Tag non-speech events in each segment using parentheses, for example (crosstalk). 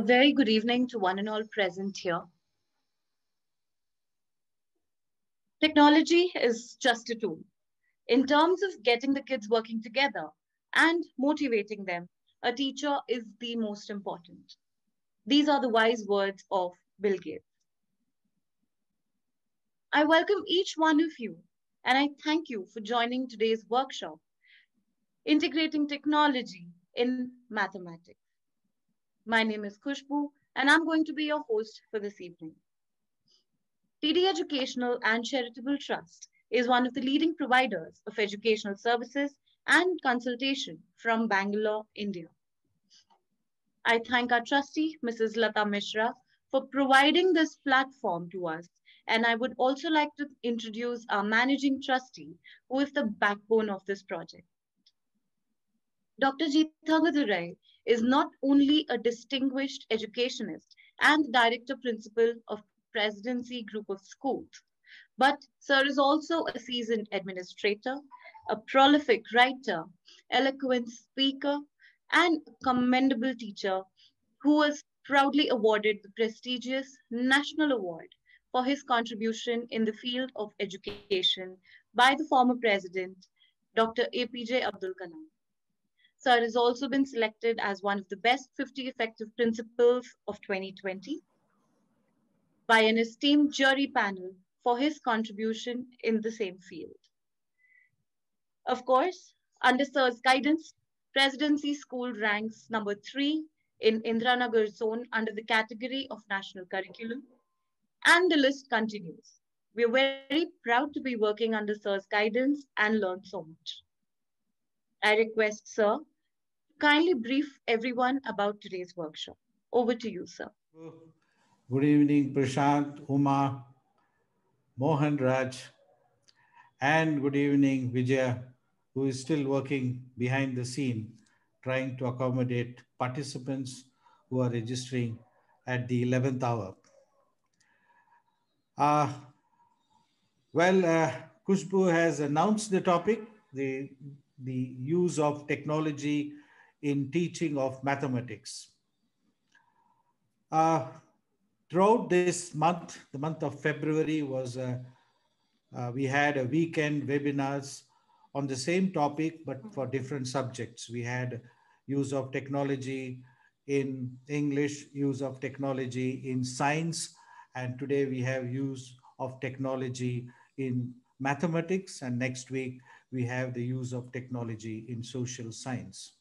A very good evening to one and all present here. Technology is just a tool. In terms of getting the kids working together and motivating them, a teacher is the most important. These are the wise words of Bill Gates. I welcome each one of you and I thank you for joining today's workshop, Integrating Technology in Mathematics. My name is Khushbu, and I'm going to be your host for this evening. TD Educational and Charitable Trust is one of the leading providers of educational services and consultation from Bangalore, India. I thank our trustee, Mrs. Lata Mishra, for providing this platform to us. And I would also like to introduce our managing trustee, who is the backbone of this project. Dr. Jeetha is not only a distinguished educationist and director principal of Presidency Group of Schools, but Sir is also a seasoned administrator, a prolific writer, eloquent speaker, and commendable teacher who was proudly awarded the prestigious National Award for his contribution in the field of education by the former president, Dr. APJ Abdul Kalam. Sir has also been selected as one of the best 50 effective principals of 2020 by an esteemed jury panel for his contribution in the same field. Of course, under Sir's guidance, Presidency School ranks number three in Indiranagar zone under the category of national curriculum, and the list continues. We're very proud to be working under Sir's guidance and learn so much. I request Sir kindly brief everyone about today's workshop. Over to you, sir. Good evening, Prashant, Uma, Mohan Raj, and good evening, Vijaya, who is still working behind the scene, trying to accommodate participants who are registering at the 11th hour. Uh, well, uh, Khushbu has announced the topic, the, the use of technology in teaching of mathematics. Uh, throughout this month, the month of February was, uh, uh, we had a weekend webinars on the same topic, but for different subjects. We had use of technology in English, use of technology in science, and today we have use of technology in mathematics, and next week we have the use of technology in social science.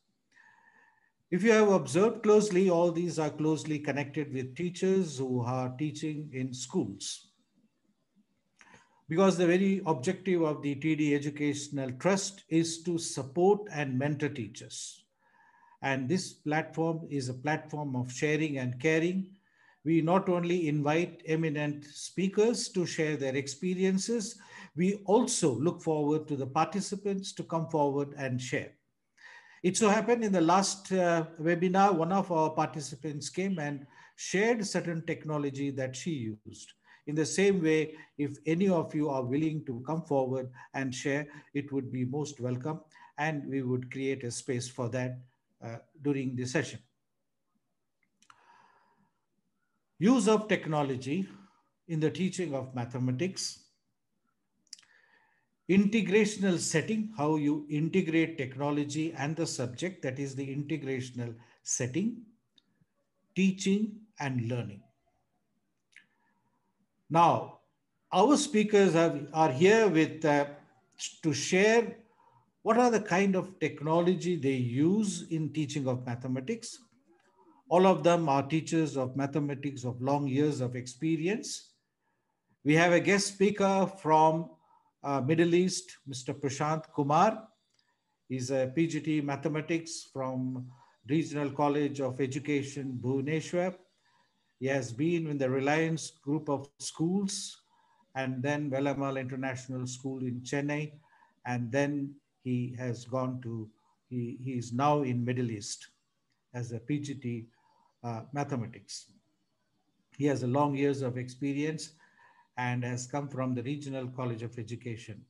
If you have observed closely, all these are closely connected with teachers who are teaching in schools. Because the very objective of the TD Educational Trust is to support and mentor teachers. And this platform is a platform of sharing and caring. We not only invite eminent speakers to share their experiences, we also look forward to the participants to come forward and share. It so happened in the last uh, webinar, one of our participants came and shared certain technology that she used. In the same way, if any of you are willing to come forward and share, it would be most welcome. And we would create a space for that uh, during the session. Use of technology in the teaching of mathematics integrational setting, how you integrate technology and the subject, that is the integrational setting, teaching and learning. Now, our speakers have, are here with uh, to share what are the kind of technology they use in teaching of mathematics. All of them are teachers of mathematics of long years of experience. We have a guest speaker from uh, Middle East, Mr. Prashant Kumar. He's a PGT mathematics from Regional College of Education, Bhubaneswar. He has been in the Reliance group of schools and then Velammal International School in Chennai. And then he has gone to, he, he is now in Middle East as a PGT uh, mathematics. He has a long years of experience and has come from the Regional College of Education.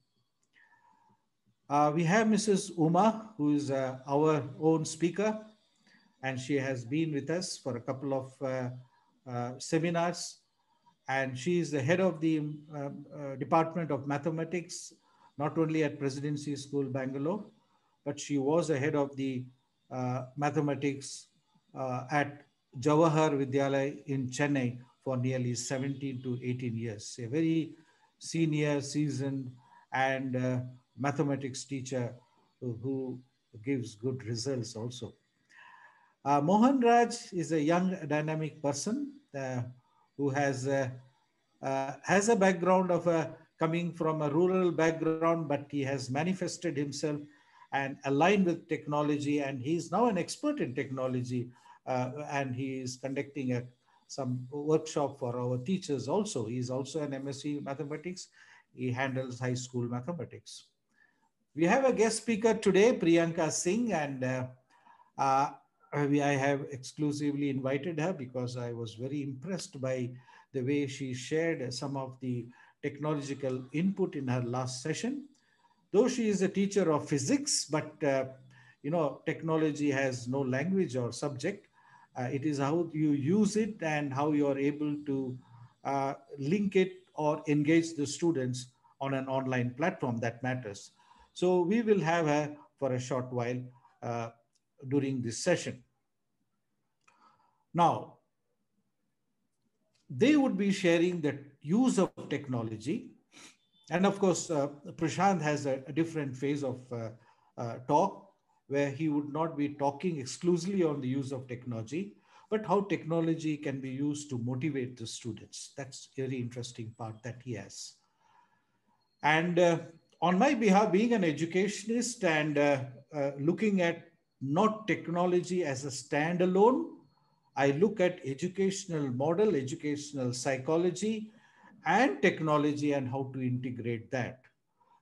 Uh, we have Mrs. Uma, who is uh, our own speaker. and she has been with us for a couple of uh, uh, seminars. And she is the head of the um, uh, Department of Mathematics, not only at Presidency School, Bangalore, but she was the head of the uh, mathematics at Jawahar Vidyalaya in Chennai for nearly 17 to 18 years. A very senior, seasoned, and uh, mathematics teacher who, who, gives good results also. Uh, Mohan Raj is a young dynamic person uh, who has uh, uh has a background of a, coming from a rural background, but he has manifested himself and aligned with technology. And he is now an expert in technology. Uh, and he is conducting a, some workshop for our teachers also. He's also an MSc mathematics. He handles high school mathematics. We have a guest speaker today, Priyanka Singh, and uh, uh, I have exclusively invited her because I was very impressed by the way she shared some of the technological input in her last session. Though she is a teacher of physics, but uh, you know, technology has no language or subject. Uh, it is how you use it and how you are able to uh, link it or engage the students on an online platform that matters. So we will have her for a short while uh, during this session. Now, they would be sharing the use of technology. And of course, uh, Prashant has a, a, different phase of uh, uh, talk where he would not be talking exclusively on the use of technology, but how technology can be used to motivate the students. That's a very interesting part that he has. And uh, on my behalf, being an educationist and uh, uh, looking at not technology as a standalone, I look at educational model, educational psychology, and technology and how to integrate that.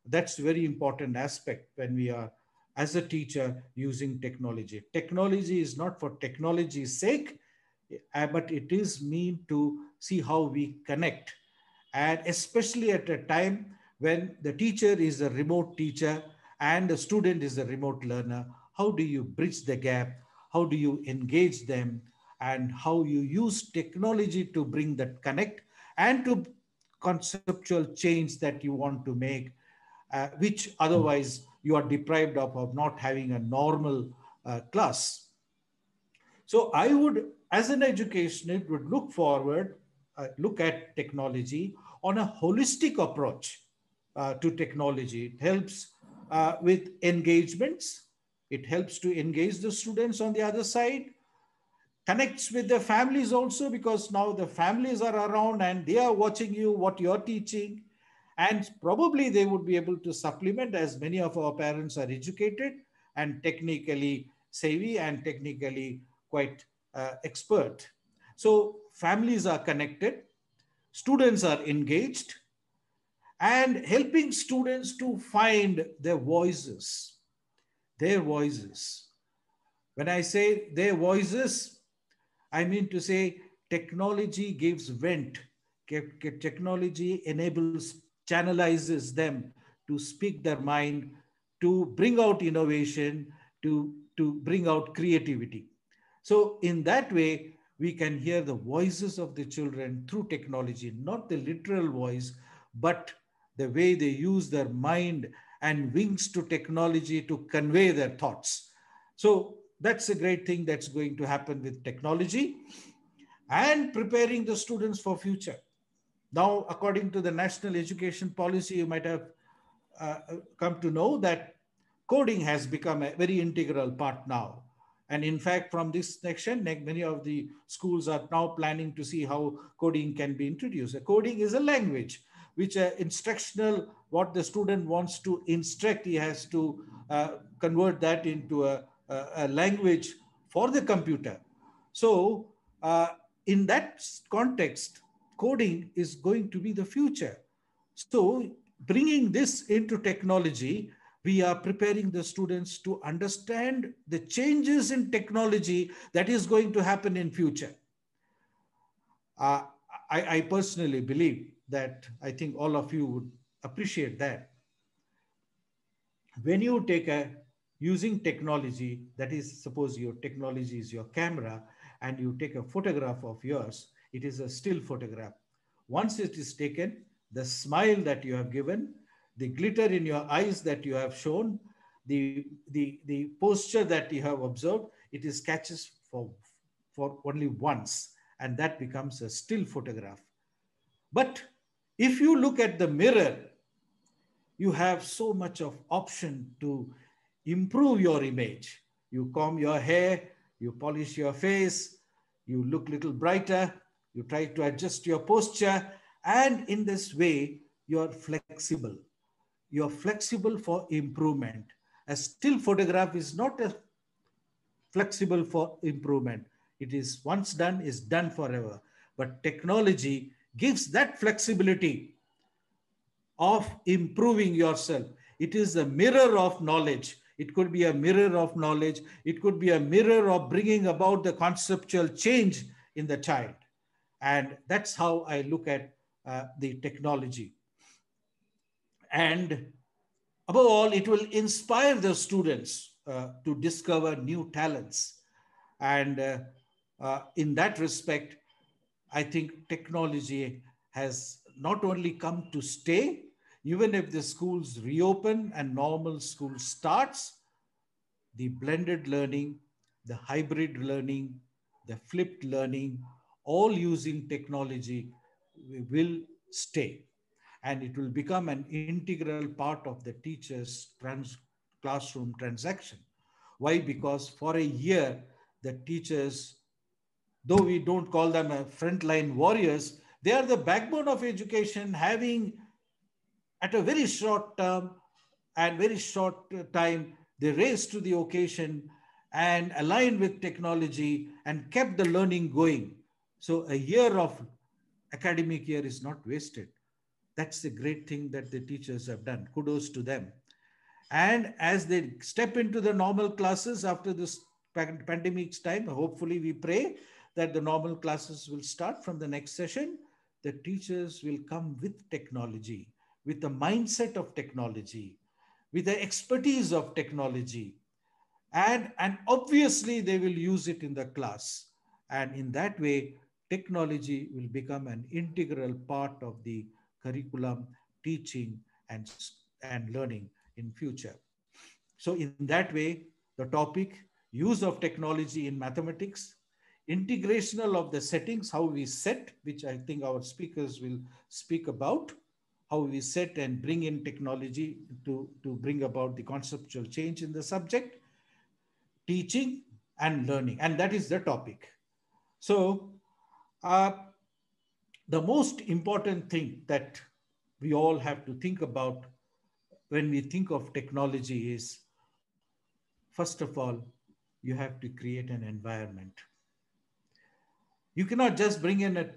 That's very important aspect when we are, as a teacher, using technology. Technology is not for technology's sake, uh, but it is mean to see how we connect. And especially at a time when the teacher is a remote teacher and the student is a remote learner, how do you bridge the gap? How do you engage them? And how you use technology to bring that connect and to conceptual change that you want to make, uh, which otherwise you are deprived of, of not having a normal uh, class. So I would, as an educationist, would look forward, uh, look at technology on a holistic approach uh, to technology. It helps uh, with engagements. It helps to engage the students on the other side. Connects with the families also because now the families are around and they are watching you, what you're teaching. And probably they would be able to supplement as many of our parents are educated and technically savvy and technically quite uh, expert. So families are connected, students are engaged, and helping students to find their voices, their voices. When I say their voices, I mean to say technology gives vent. Technology enables, channelizes them to speak their mind, to bring out innovation, to, to bring out creativity. So in that way, we can hear the voices of the children through technology, not the literal voice, but the way they use their mind and wings to technology to convey their thoughts. So that's a great thing that's going to happen with technology and preparing the students for future. Now, according to the national education policy, you might have uh, come to know that coding has become a very integral part now. And in fact, from this section, many of the schools are now planning to see how coding can be introduced. A Coding is a language which are instructional, what the student wants to instruct, he has to uh, convert that into a, a, a, language for the computer. So uh, in that context, coding is going to be the future. So bringing this into technology, we are preparing the students to understand the changes in technology that is going to happen in future. Uh, I, I personally believe that I think all of you would appreciate that. When you take a using technology, that is, suppose your technology is your camera and you take a photograph of yours, it is a still photograph. Once it is taken, the smile that you have given, the glitter in your eyes that you have shown, the, the, the posture that you have observed, it is catches for, for only once and that becomes a still photograph. But if you look at the mirror, you have so much of option to improve your image. You comb your hair, you polish your face, you look little brighter, you try to adjust your posture, and in this way, you're flexible. You're flexible for improvement. A still photograph is not a flexible for improvement. It is once done, is done forever. But technology gives that flexibility of improving yourself. It is a mirror of knowledge. It could be a mirror of knowledge. It could be a mirror of bringing about the conceptual change in the child. And that's how I look at uh, the technology. And above all, it will inspire the students uh, to discover new talents. And uh, uh in that respect, I think technology has not only come to stay, even if the schools reopen and normal school starts, the blended learning, the hybrid learning, the flipped learning, all using technology will stay. And it will become an integral part of the teacher's trans classroom transaction. Why? Because for a year, the teachers, though we don't call them a frontline warriors, they are the backbone of education, having at a very short term and very short time, they raised to the occasion and aligned with technology and kept the learning going. So a year of academic year is not wasted. That's the great thing that the teachers have done. Kudos to them. And as they step into the normal classes after this pandemic's time, hopefully we pray that the normal classes will start from the next session. The teachers will come with technology with the mindset of technology, with the expertise of technology. And, and obviously, they will use it in the class. And in that way, technology will become an integral part of the curriculum, teaching, and, and learning in future. So in that way, the topic, use of technology in mathematics, integrational of the settings, how we set, which I think our speakers will speak about, how we set and bring in technology to, to bring about the conceptual change in the subject, teaching and learning. And that is the topic. So uh, the most important thing that we all have to think about when we think of technology is, first of all, you have to create an environment. You cannot just bring in a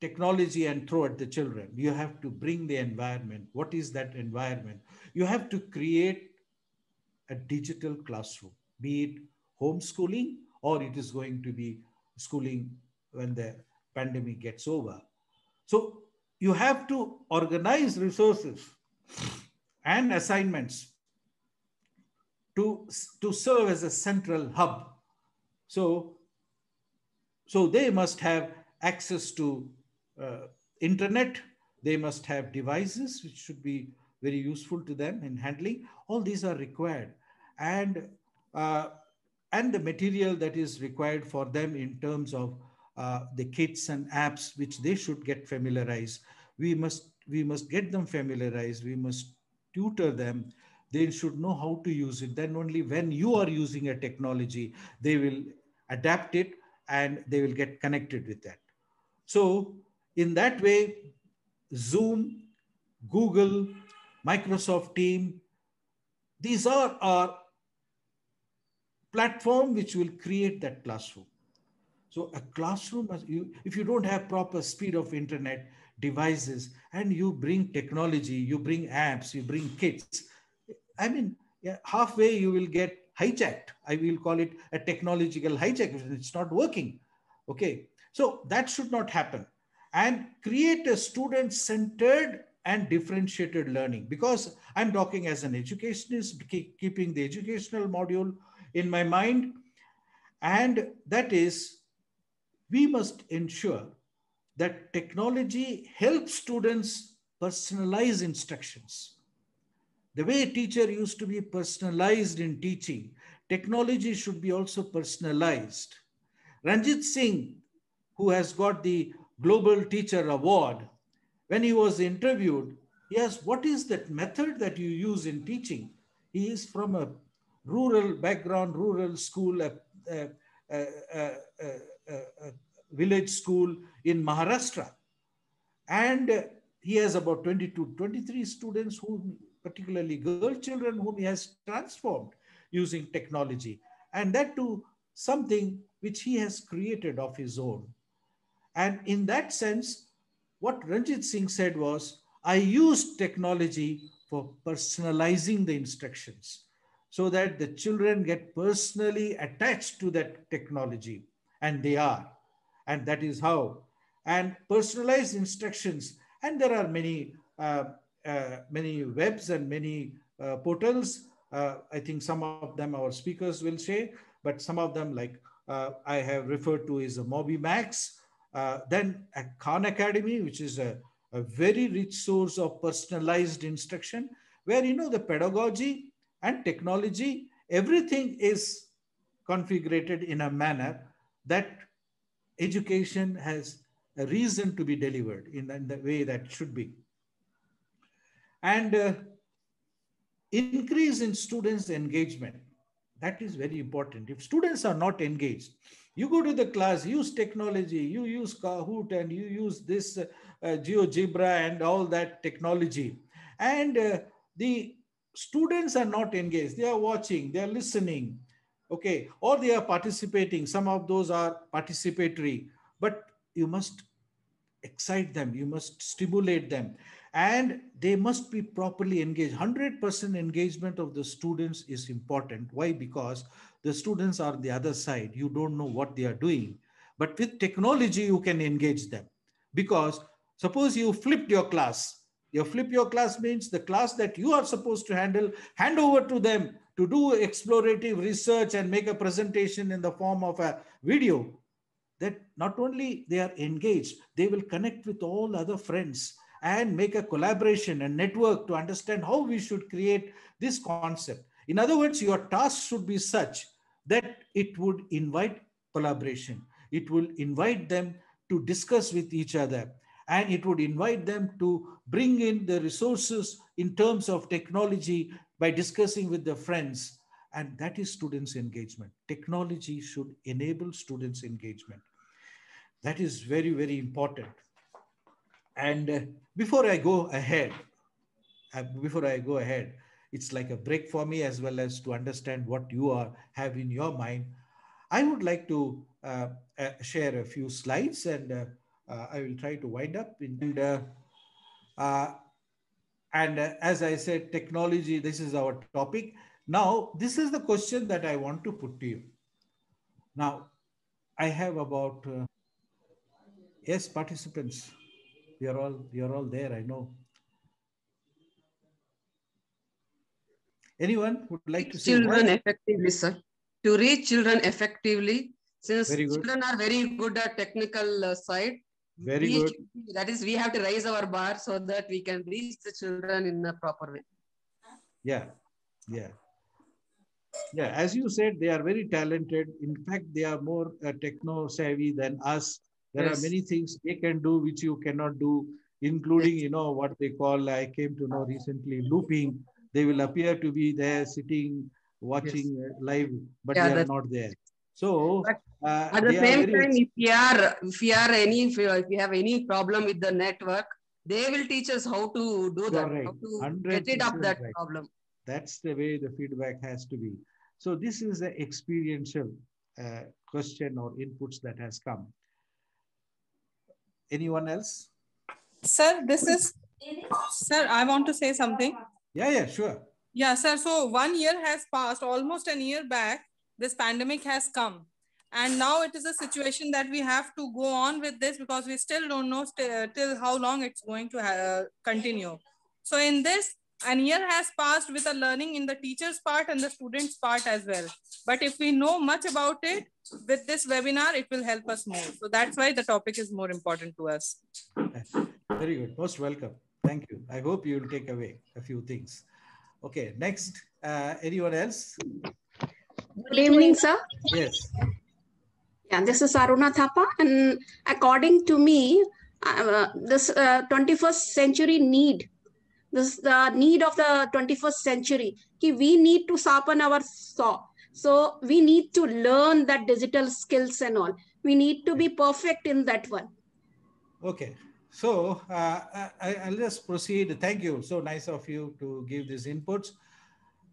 technology and throw at the children. You have to bring the environment. What is that environment? You have to create a digital classroom, be it homeschooling or it is going to be schooling when the pandemic gets over. So you have to organize resources and assignments to, to serve as a central hub. So, so they must have access to uh, internet. They must have devices which should be very useful to them in handling. All these are required. And, uh, and the material that is required for them in terms of uh, the kits and apps which they should get familiarized. We must, we must get them familiarized. We must tutor them. They should know how to use it. Then only when you are using a technology, they will adapt it and they will get connected with that. So in that way, Zoom, Google, Microsoft Team, these are our platform which will create that classroom. So a classroom, if you don't have proper speed of internet devices and you bring technology, you bring apps, you bring kits, I mean, halfway you will get hijacked. I will call it a technological hijack. It's not working. Okay. So that should not happen and create a student-centered and differentiated learning because I'm talking as an educationist, keeping the educational module in my mind. And that is, we must ensure that technology helps students personalize instructions. The way a teacher used to be personalized in teaching, technology should be also personalized. Ranjit Singh, who has got the Global Teacher Award, when he was interviewed, he asked, What is that method that you use in teaching? He is from a rural background, rural school, a, a, a, village school in Maharashtra. And he has about 22, 23 students, whom, particularly girl children, whom he has transformed using technology. And that to something which he has created of his own. And in that sense, what Ranjit Singh said was, I used technology for personalizing the instructions so that the children get personally attached to that technology. And they are. And that is how. And personalized instructions. And there are many, uh, uh, many webs and many uh, portals. Uh, I think some of them our speakers will say, but some of them like uh, I have referred to is a MobyMax. Uh, then a Khan Academy, which is a, a very rich source of personalized instruction, where you know the pedagogy and technology, everything is configured in a manner that education has a reason to be delivered in, in the way that should be. And uh, increase in students' engagement. That is very important. If students are not engaged, you go to the class, use technology, you use Kahoot and you use this uh, uh, GeoGebra and all that technology. And uh, the students are not engaged. They are watching, they are listening, okay, or they are participating. Some of those are participatory, but you must excite them, you must stimulate them. And they must be properly engaged. 100% engagement of the students is important. Why? Because the students are the other side. You don't know what they are doing. But with technology you can engage them. Because suppose you flipped your class. You flip your class means the class that you are supposed to handle hand over to them to do explorative research and make a presentation in the form of a video that not only they are engaged they will connect with all other friends and make a collaboration and network to understand how we should create this concept. In other words, your task should be such that it would invite collaboration. It will invite them to discuss with each other and it would invite them to bring in the resources in terms of technology by discussing with their friends. And that is students' engagement. Technology should enable students' engagement. That is very, very important. And uh, before I go ahead, uh, before I go ahead, it's like a break for me as well as to understand what you are have in your mind. I would like to uh, uh, share a few slides and I will try to wind up. In, and and as I said, technology, this is our topic. Now, this is the question that I want to put to you. Now, I have about, yes, participants. You're all you're all there. I know. Anyone would like to say children effectively, sir. To reach children effectively, since children are very good at technical uh, side. Very we, good. That is, we have to raise our bar so that we can reach the children in a proper way. Yeah, yeah. Yeah, as you said, they are very talented. In fact, they are more uh, techno savvy than us there yes. are many things they can do which you cannot do, including, you know, what they call, I came to know recently, looping. They will appear to be there sitting, watching yes. live, but yeah, they are not there. So uh, at the same time, if you are if you are any if you, if you have any problem with the network, they will teach us how to do that, how to get rid of that right. problem. That's the way the feedback has to be. So this is the experiential uh, question or inputs that has come. Anyone else? Sir, this is, sir, I want to say something. Yeah, yeah, sure. Yeah, sir. So one year has passed, almost a year back, this pandemic has come. And now it is a situation that we have to go on with this because we still don't know st till how long it's going to uh, continue. So in this, an year has passed with a learning in the teacher's part and the student's part as well. But if we know much about it with this webinar, it will help us more. So that's why the topic is more important to us. Very good. Most welcome. Thank you. I hope you will take away a few things. Okay, next, uh, anyone else? Good evening, sir. Yes. Yeah, this is Aruna Thapa. And according to me, uh, this uh, 21st century need this the need of the 21st century we need to sharpen our saw so we need to learn that digital skills and all we need to be perfect in that one okay so uh, I, will just proceed thank you so nice of you to give these inputs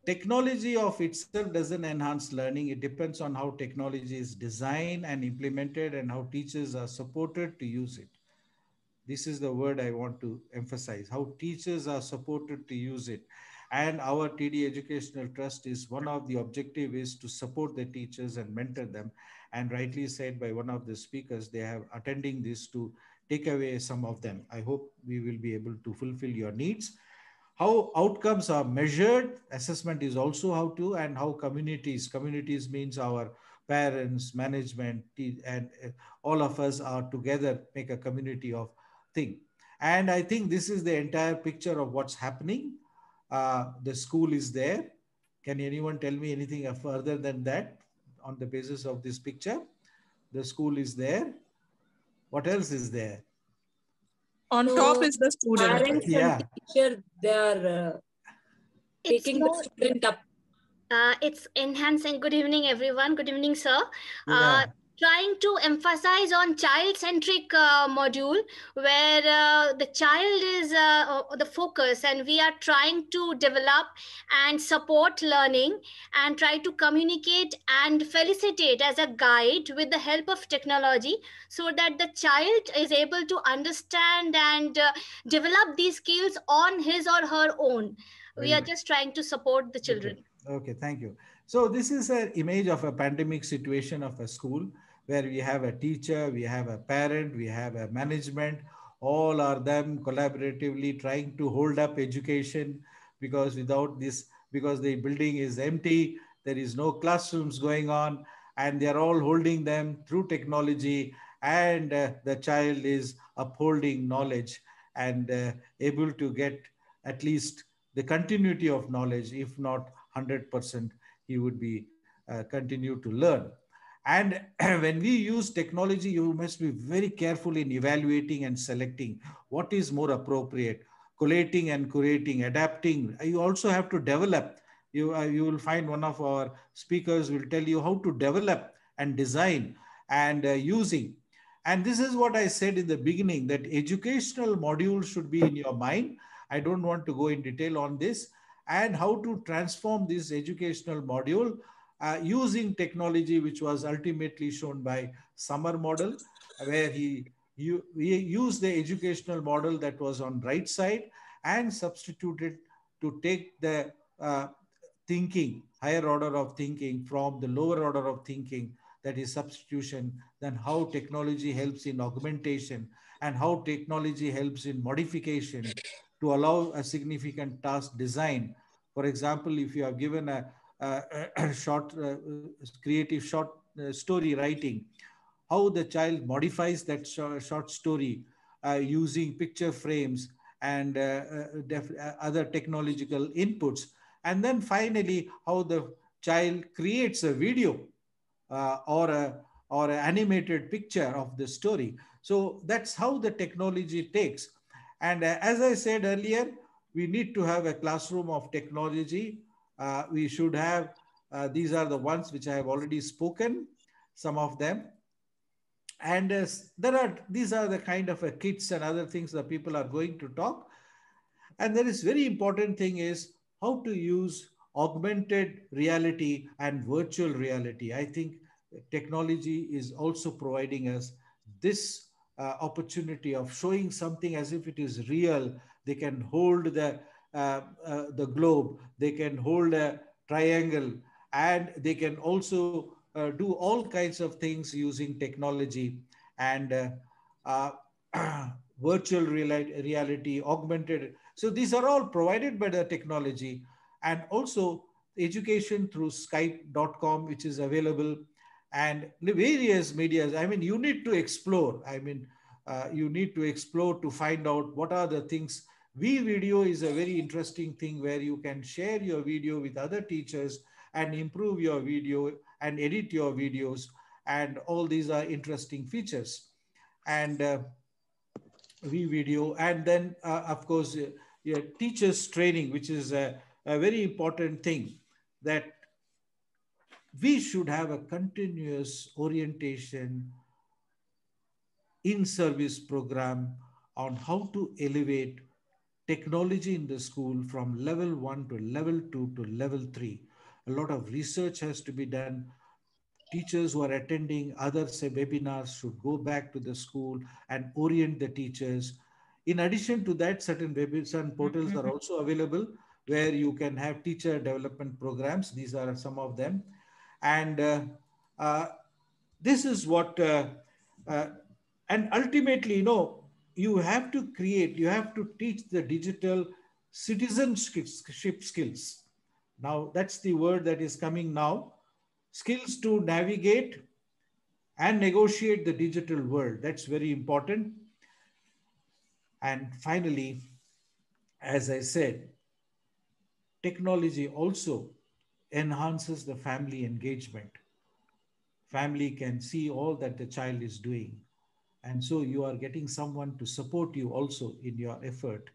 technology of itself doesn't enhance learning it depends on how technology is designed and implemented and how teachers are supported to use it this is the word I want to emphasize, how teachers are supported to use it. And our TD Educational Trust is one of the objective is to support the teachers and mentor them. And rightly said by one of the speakers, they have attending this to take away some of them. I hope we will be able to fulfill your needs. How outcomes are measured, assessment is also how to, and how communities, communities means our parents, management, and uh, all of us are together make a community of thing. And I think this is the entire picture of what's happening. Uh, the school is there. Can anyone tell me anything further than that on the basis of this picture? The school is there. What else is there? On so top is the student. Parents yeah. and teacher, they are uh, taking the student up. Uh, it's enhancing. Good evening, everyone. Good evening, sir. Yeah. Uh, trying to emphasize on child-centric uh, module where uh, the child is uh, uh, the focus and we are trying to develop and support learning and try to communicate and felicitate as a guide with the help of technology so that the child is able to understand and uh, develop these skills on his or her own. We are just trying to support the children. Okay, okay thank you. So this is an image of a pandemic situation of a school where we have a teacher, we have a parent, we have a management, all are them collaboratively trying to hold up education because without this, because the building is empty, there is no classrooms going on, and they're all holding them through technology, and uh, the child is upholding knowledge and uh, able to get at least the continuity of knowledge, if not 100%, he would be uh, continue to learn. And (clears throat) when we use technology, you must be very careful in evaluating and selecting what is more appropriate, collating and curating, adapting. You also have to develop. You, uh, you will find one of our speakers will tell you how to develop and design and uh, using. And this is what I said in the beginning, that educational modules should be in your mind. I don't want to go in detail on this and how to transform this educational module uh, using technology, which was ultimately shown by SAMR model, where he, he, used the educational model that was on right side and substituted to take the uh, thinking, higher order of thinking from the lower order of thinking, that is substitution, then how technology helps in augmentation and how technology helps in modification to allow a significant task design. For example, if you are given a Uh, uh, (clears throat) short, uh, uh, creative short uh, story writing, how the child modifies that short story using picture frames and other technological inputs. And then finally, how the child creates a video or a or an animated picture of the story. So that's how the technology takes. And uh, as I said earlier, we need to have a classroom of technology uh, we should have, uh, these are the ones which I have already spoken, some of them. And uh, there are, these are the kind of uh, kits and other things that people are going to talk. And there is very important thing is how to use augmented reality and virtual reality. I think technology is also providing us this uh, opportunity of showing something as if it is real. They can hold the the globe, they can hold a triangle, and they can also uh, do all kinds of things using technology and uh, uh, (clears throat) virtual reality, augmented. So these are all provided by the technology and also education through skype.com, which is available and various medias. I mean, you need to explore. I mean, uh, you need to explore to find out what are the things. WeVideo is a very interesting thing where you can share your video with other teachers and improve your video and edit your videos. And all these are interesting features. And uh, WeVideo. And then, uh, of course, uh, yeah, teachers training, which is a, a very important thing that we should have a continuous orientation in service program on how to elevate technology in the school from level one to level two to level three. A lot of research has to be done. Teachers who are attending other say, webinars should go back to the school and orient the teachers. In addition to that, certain webinars and portals are also available where you can have teacher development programs. These are some of them. And uh, uh, this is what, uh, uh, and ultimately, you know, you have to create, you have to teach the digital citizenship skills. Now, that's the word that is coming now. Skills to navigate and negotiate the digital world. That's very important. And finally, as I said, technology also enhances the family engagement. Family can see all that the child is doing. And so you are getting someone to support you also in your effort.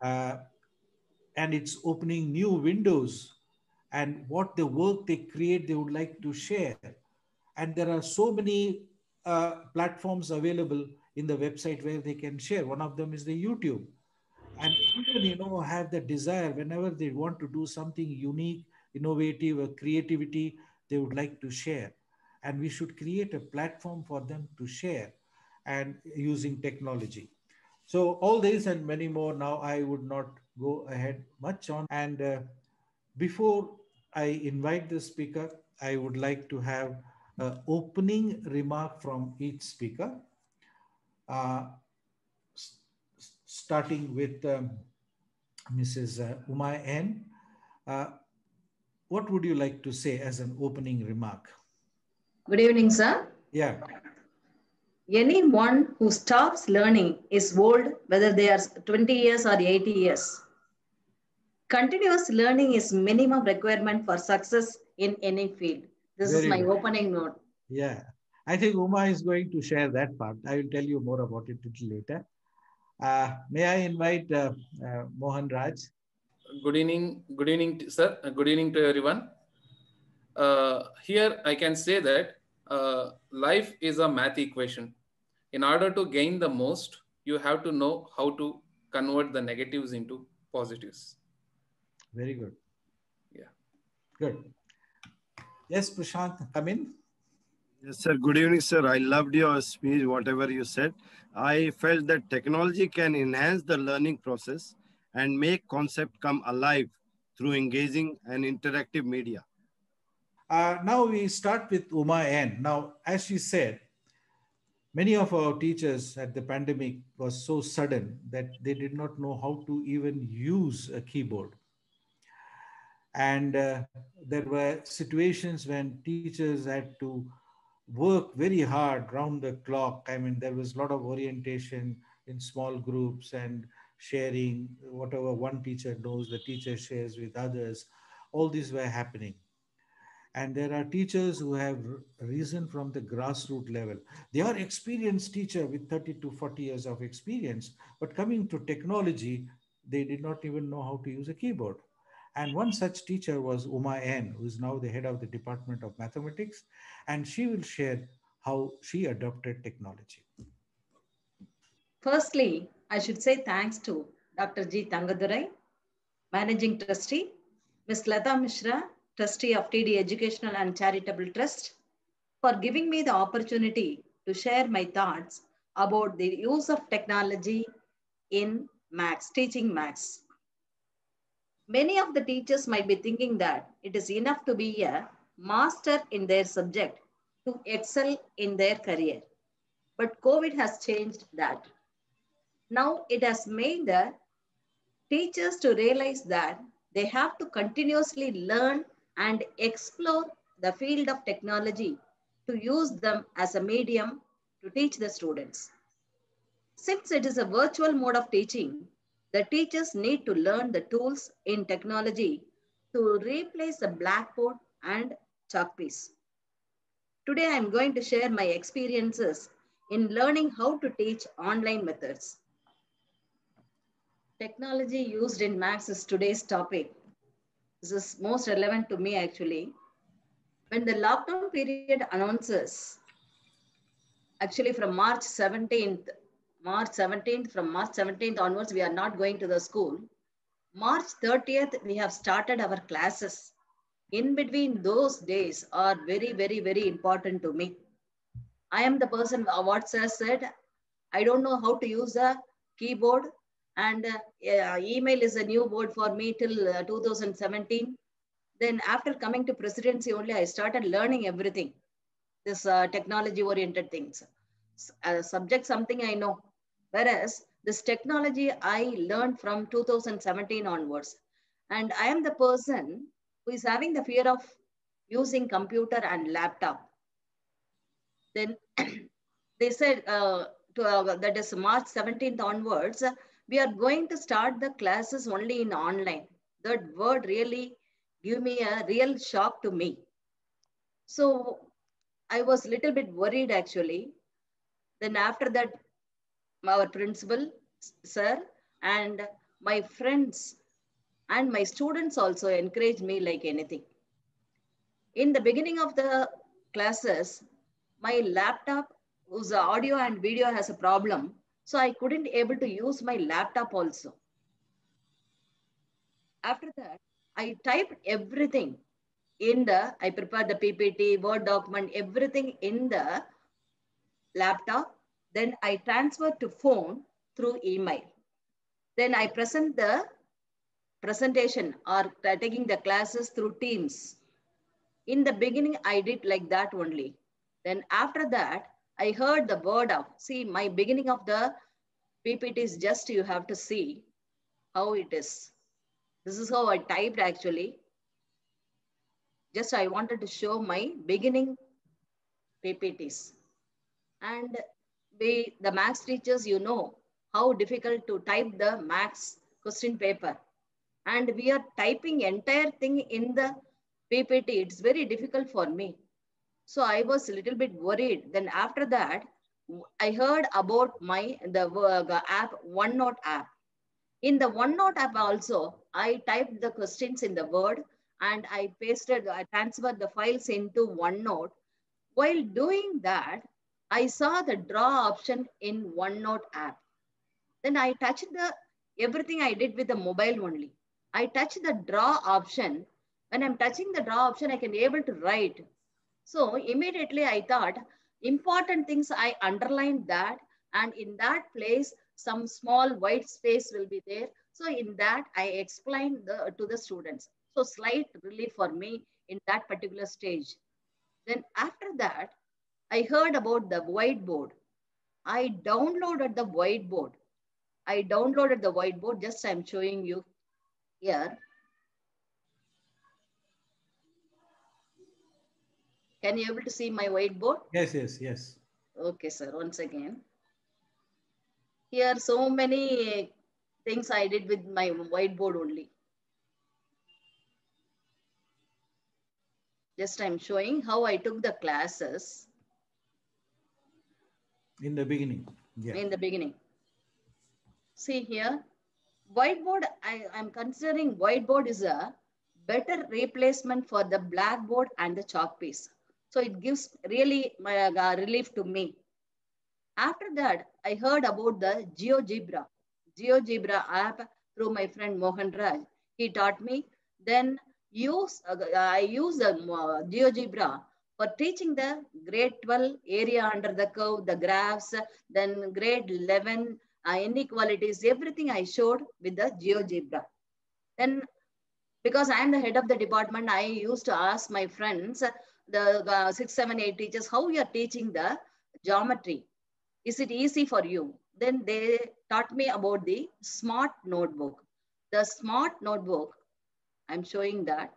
Uh, and it's opening new windows and what the work they create, they would like to share. And there are so many uh, platforms available in the website where they can share. One of them is the YouTube. And children, you know, have the desire whenever they want to do something unique innovative or creativity they would like to share. And we should create a platform for them to share and using technology. So all these and many more now I would not go ahead much on. And uh, before I invite the speaker, I would like to have an opening remark from each speaker. Uh, starting with um, Mrs. Uh, Uma N. Uh, what would you like to say as an opening remark? Good evening, sir. Yeah. Anyone who stops learning is old, whether they are 20 years or 80 years. Continuous learning is minimum requirement for success in any field. This Very is my good. opening note. Yeah. I think Uma is going to share that part. I will tell you more about it little later. Uh, may I invite uh, uh, Mohan Raj? good evening, good evening, sir. Uh, good evening to everyone. Uh, here I can say that uh, life is a math equation. In order to gain the most, you have to know how to convert the negatives into positives. Very good. Yeah. Good. Yes, Prashant, come in. Yes, sir. Good evening, sir. I loved your speech, whatever you said. I felt that technology can enhance the learning process and make concept come alive through engaging and interactive media. Uh, now we start with Uma N. Now, as she said, many of our teachers at the pandemic was so sudden that they did not know how to even use a keyboard. And uh, there were situations when teachers had to work very hard round the clock. I mean, there was a lot of orientation in small groups and sharing whatever one teacher knows, the teacher shares with others. All these were happening. And there are teachers who have risen from the grassroots level. They are experienced teacher with 30 to 40 years of experience, but coming to technology, they did not even know how to use a keyboard. And one such teacher was Uma N, who is now the head of the Department of Mathematics, and she will share how she adopted technology. Firstly, I should say thanks to Dr. G. Thangadurai, Managing Trustee, Ms. Lata Mishra, Trustee of TD Educational and Charitable Trust, for giving me the opportunity to share my thoughts about the use of technology in Maths, teaching Maths. Many of the teachers might be thinking that it is enough to be a master in their subject to excel in their career. But COVID has changed that. Now it has made the teachers to realize that they have to continuously learn and explore the field of technology to use them as a medium to teach the students. Since it is a virtual mode of teaching, the teachers need to learn the tools in technology to replace the blackboard and chalk piece. Today, I'm going to share my experiences in learning how to teach online methods. Technology used in maths is today's topic. This is most relevant to me actually. When the lockdown period announces, actually from March 17th, March 17th, from March 17th onwards, we are not going to the school. March 30th, we have started our classes. In between those days are very, very, very important to me. I am the person, what sir said, I don't know how to use a keyboard and uh, email is a new word for me till uh, 2017. Then after coming to presidency only, I started learning everything, this uh, technology oriented things. Uh, subject something I know. Whereas this technology I learned from 2017 onwards. And I am the person who is having the fear of using computer and laptop. Then (clears throat) they said uh, to, uh, that is March 17th onwards, we are going to start the classes only in online. That word really gave me a real shock to me. So I was a little bit worried actually. Then after that, our principal, sir, and my friends and my students also encouraged me like anything. In the beginning of the classes, my laptop whose audio and video has a problem so I couldn't able to use my laptop also. After that, I typed everything in the, I prepared the PPT, Word document, everything in the laptop. Then I transferred to phone through email. Then I present the presentation or taking the classes through Teams. In the beginning, I did like that only. Then after that, I heard the word of, see, my beginning of the PPT is just you have to see how it is. This is how I typed actually. Just I wanted to show my beginning PPTs. And we, the max teachers, you know how difficult to type the max question paper. And we are typing entire thing in the PPT. It's very difficult for me. So I was a little bit worried. Then after that, I heard about my the uh, app OneNote app. In the OneNote app also, I typed the questions in the Word and I pasted, I transferred the files into OneNote. While doing that, I saw the draw option in OneNote app. Then I touched the everything I did with the mobile only. I touched the draw option. When I'm touching the draw option, I can be able to write so immediately I thought important things I underlined that and in that place some small white space will be there. So in that I explained the, to the students. So slight relief for me in that particular stage. Then after that, I heard about the whiteboard. I downloaded the whiteboard. I downloaded the whiteboard, just I'm showing you here. Can you able to see my whiteboard? Yes, yes, yes. Okay, sir. Once again. Here so many things I did with my whiteboard only. Just I'm showing how I took the classes. In the beginning. Yeah. In the beginning. See here, whiteboard, I, I'm considering whiteboard is a better replacement for the blackboard and the chalk piece. So it gives really uh, relief to me. After that, I heard about the GeoGebra, GeoGebra app through my friend Mohan Raj. He taught me. Then use uh, I use the uh, GeoGebra for teaching the grade 12 area under the curve, the graphs, then grade 11 uh, inequalities, everything I showed with the GeoGebra. Then Because I am the head of the department, I used to ask my friends, the uh, six, seven, eight teachers, how you are teaching the geometry. Is it easy for you? Then they taught me about the smart notebook. The smart notebook, I'm showing that.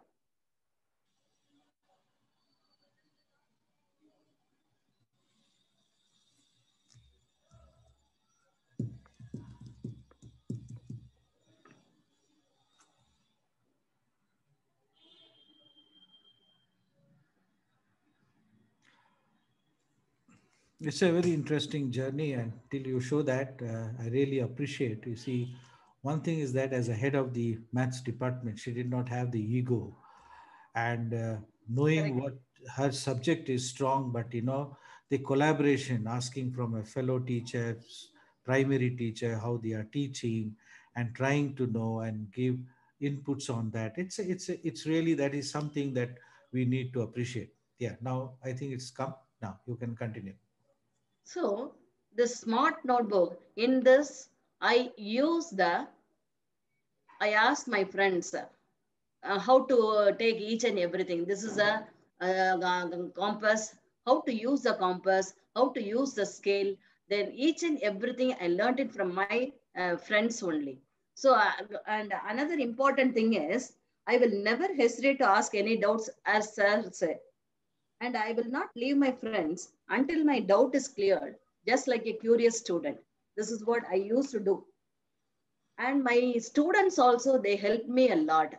It's a very interesting journey, and till you show that, uh, I really appreciate. You see, one thing is that as a head of the maths department, she did not have the ego, and uh, knowing what her subject is strong, but you know, the collaboration, asking from a fellow teacher, primary teacher, how they are teaching, and trying to know and give inputs on that. It's it's it's really that is something that we need to appreciate. Yeah. Now I think it's come. Now you can continue. So the smart notebook, in this, I use the, I asked my friends uh, how to take each and everything. This is a, a, compass, how to use the compass, how to use the scale. Then each and everything, I learned it from my uh, friends only. So, uh, and another important thing is, I will never hesitate to ask any doubts as sir said and I will not leave my friends until my doubt is cleared, just like a curious student. This is what I used to do. And my students also, they help me a lot.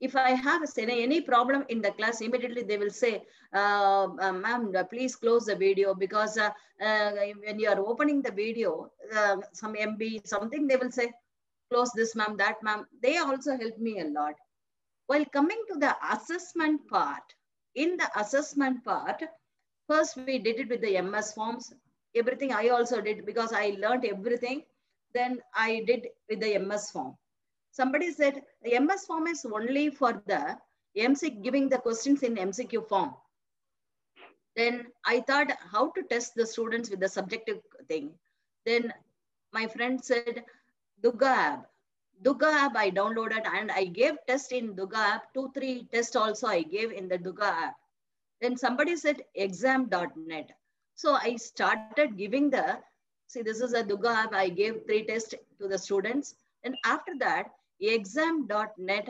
If I have any problem in the class, immediately they will say, uh, uh, ma'am, uh, please close the video because uh, uh, when you are opening the video, uh, some MB, something, they will say, close this ma'am, that ma'am. They also help me a lot. While coming to the assessment part, in the assessment part, first we did it with the MS forms. Everything I also did because I learned everything. Then I did with the MS form. Somebody said the MS form is only for the MC giving the questions in MCQ form. Then I thought how to test the students with the subjective thing. Then my friend said, Duga app. Duga app I downloaded and I gave test in Duga app. Two, three tests also I gave in the Duga app. Then somebody said exam.net. So I started giving the, see this is a Duga app. I gave three tests to the students. And after that, exam.net,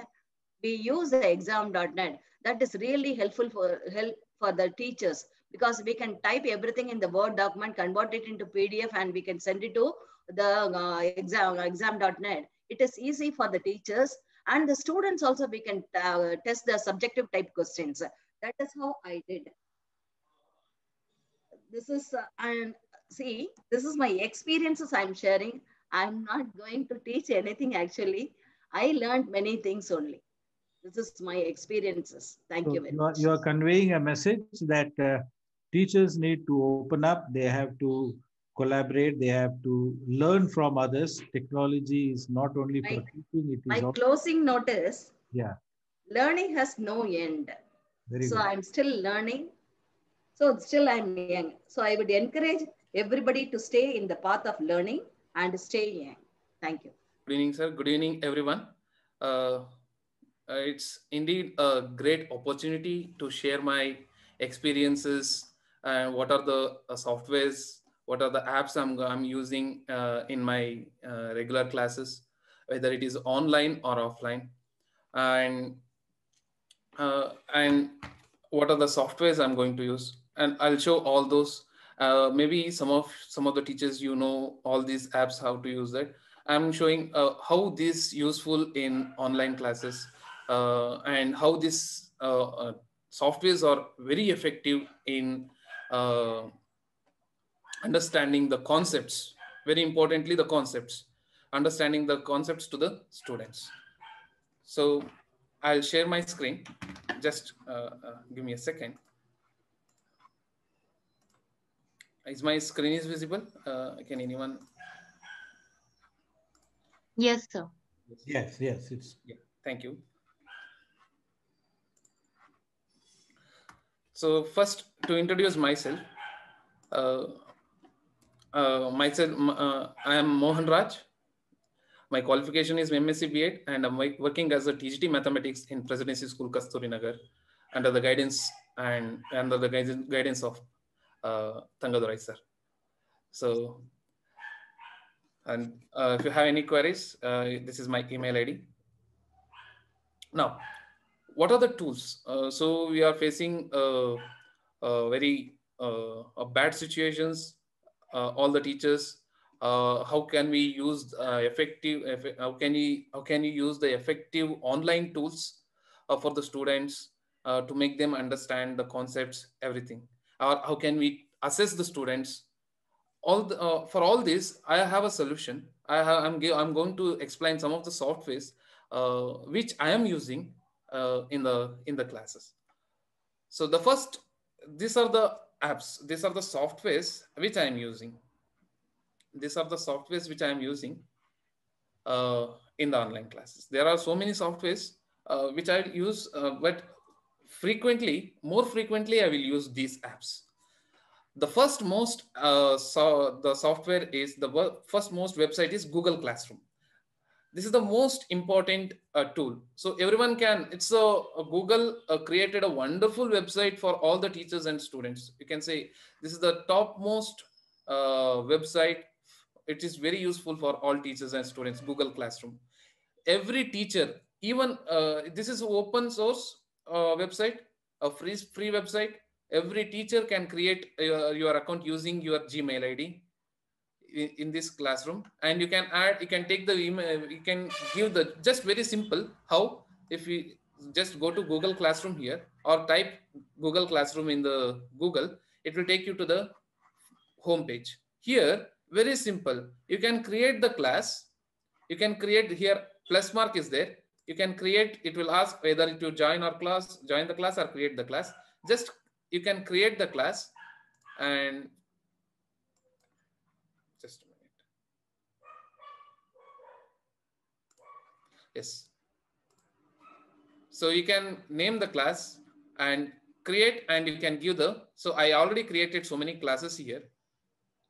we use the exam.net. That is really helpful for help for the teachers because we can type everything in the Word document, convert it into PDF, and we can send it to the uh, exam exam.net it is easy for the teachers and the students also we can uh, test the subjective type questions. That is how I did. This is, uh, and see, this is my experiences I'm sharing. I'm not going to teach anything actually. I learned many things only. This is my experiences. Thank so you very you are, much. You are conveying a message that uh, teachers need to open up. They have to collaborate they have to learn from others. Technology is not only my, for teaching it is my also, closing notice yeah. learning has no end. Very so good. i'm still learning. So still i'm young. So i would encourage everybody to stay in the path of learning and stay young. Thank you. Good evening sir. Good evening everyone. Uh, uh, it's indeed a great opportunity to share my experiences and what are the uh, softwares what are the apps I'm, I'm using uh, in my uh, regular classes, whether it is online or offline, and uh, and what are the softwares I'm going to use, and I'll show all those. Uh, maybe some of some of the teachers you know all these apps how to use that. I'm showing uh, how this useful in online classes uh, and how this softwares are very effective in understanding the concepts, very importantly, the concepts, understanding the concepts to the students. So I'll share my screen. Just uh, uh, give me a second. Is my screen is visible? Uh, can anyone? Yes, sir. Yes, yes, it's. Yeah, thank you. So first, to introduce myself, uh, uh, myself, uh, I am Mohan Raj. My qualification is MSc B.Ed and I'm working as a TGT Mathematics in Presidency School, Kasturi Nagar under the guidance and under the guidance of uh, Thangadurai sir. So, and uh, if you have any queries, uh, this is my email ID. Now, what are the tools? Uh, so we are facing uh, very bad situations. Uh, all the teachers, uh, how can we use effective? How can we how can you use the effective online tools for the students to make them understand the concepts, everything? Or how can we assess the students? All the, for all this, I have a solution. I have, I'm I'm going to explain some of the softwares which I am using uh, in the in the classes. So the first, these are the apps. These are the softwares which I am using. These are the softwares which I am using uh, in the online classes. There are so many softwares uh, which I use, uh, but frequently, more frequently, I will use these apps. The first most uh, so the software is the first most website is Google Classroom this is the most important uh, tool. So everyone can it's a, a google uh, created a wonderful website for all the teachers and students. You can say this is the topmost uh, website. It is very useful for all teachers and students google classroom. Every teacher even uh, this is open source uh, website a free free website. Every teacher can create uh, your account using your gmail id in, this classroom. And you can add you can take the email uh, you can give the just very simple how if we just go to google classroom here or type google classroom in the google it will take you to the home page here very simple. You can create the class. You can create here plus mark is there. You can create it will ask whether to join our class join the class or create the class. Just you can create the class and Yes. So you can name the class and create and you can give the, so I already created so many classes here.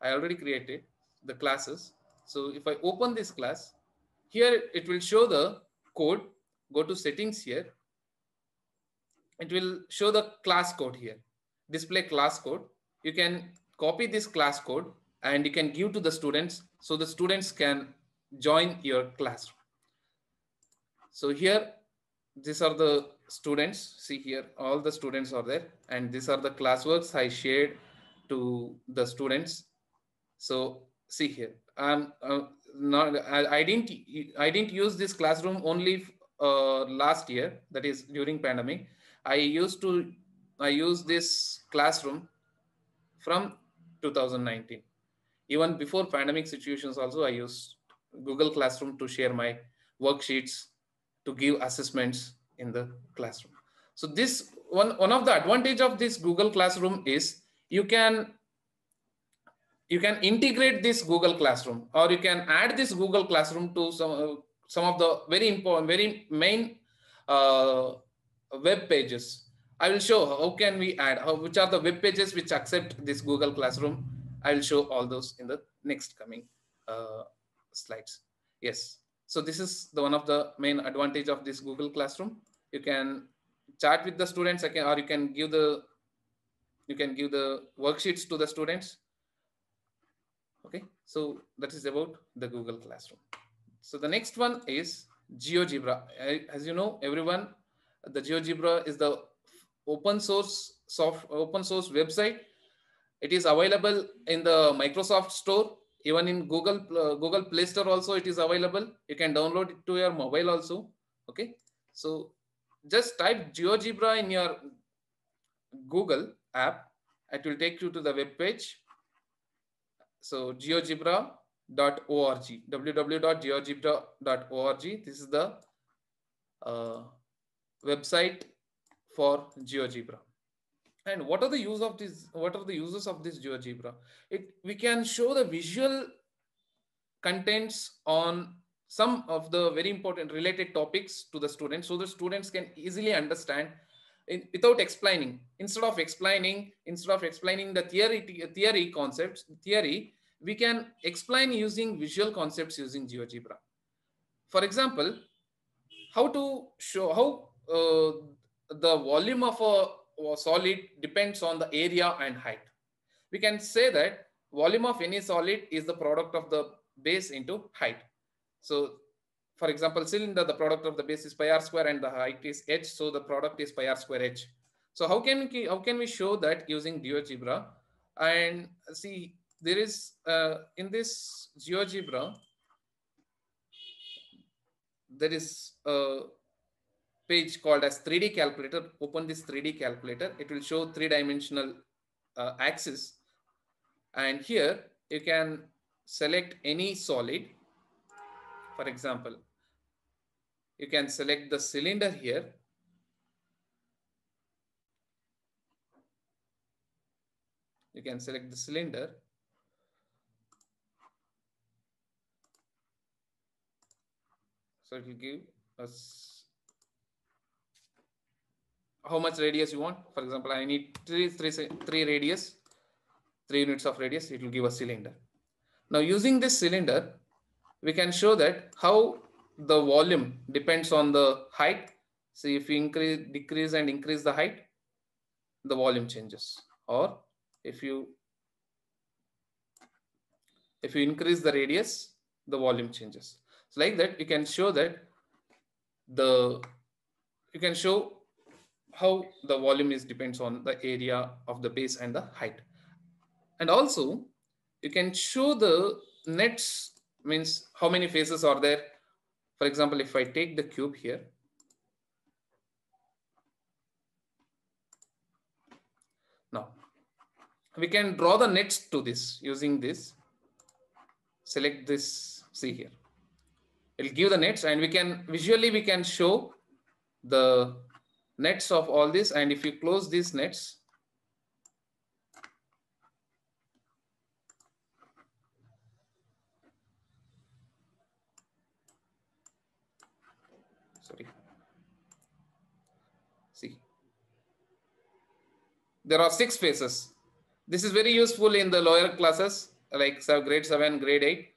I already created the classes. So if I open this class, here it will show the code, go to settings here. It will show the class code here, display class code. You can copy this class code and you can give to the students so the students can join your classroom. So here, these are the students. See here, all the students are there. And these are the classworks I shared to the students. So see here, I'm uh, not, I, I, didn't, I didn't use this classroom only uh, last year, that is during pandemic. I used to, I use this classroom from 2019. Even before pandemic situations also, I used Google Classroom to share my worksheets to give assessments in the classroom. So this one, one of the advantage of this Google Classroom is you can you can integrate this Google Classroom or you can add this Google Classroom to some, uh, some of the very important, very main uh, web pages. I will show how can we add, how, which are the web pages which accept this Google Classroom. I will show all those in the next coming uh, slides. Yes. So this is the one of the main advantage of this Google Classroom. You can chat with the students again, or you can give the you can give the worksheets to the students. Okay, so that is about the Google Classroom. So the next one is GeoGebra. As you know, everyone, the GeoGebra is the open source soft open source website. It is available in the Microsoft Store even in google uh, google play store also it is available. You can download it to your mobile also okay? So just type geogebra in your google app. It will take you to the web page. So geogebra.org www.geogebra.org this is the uh, website for geogebra and what are the use of this? What are the uses of this GeoGebra? It we can show the visual contents on some of the very important related topics to the students, so the students can easily understand in, without explaining. Instead of explaining, instead of explaining the theory theory concepts theory, we can explain using visual concepts using GeoGebra. for example, how to show how uh, the volume of a, a solid depends on the area and height. We can say that volume of any solid is the product of the base into height. So for example, cylinder, the product of the base is pi r square and the height is h. So the product is pi r square h. So how can we, how can we show that using GeoGebra? And see, there is uh, in this GeoGebra, there is a page called as 3D calculator. Open this 3D calculator. It will show three-dimensional uh, axis. And here you can select any solid. For example, you can select the cylinder here. You can select the cylinder. So it will give us how much radius you want. For example, I need three, three, three radius, three units of radius, it will give a cylinder. Now using this cylinder, we can show that how the volume depends on the height. So if you increase, decrease and increase the height, the volume changes. Or if you if you increase the radius, the volume changes. So like that, you can show that the you can show how the volume is depends on the area of the base and the height. And also you can show the nets means how many faces are there. For example, if I take the cube here, now we can draw the nets to this using this. Select this, see here. It'll give the nets and we can visually we can show the nets of all this. And if you close these nets, sorry. See, there are six faces. This is very useful in the lower classes like grade 7, grade 8.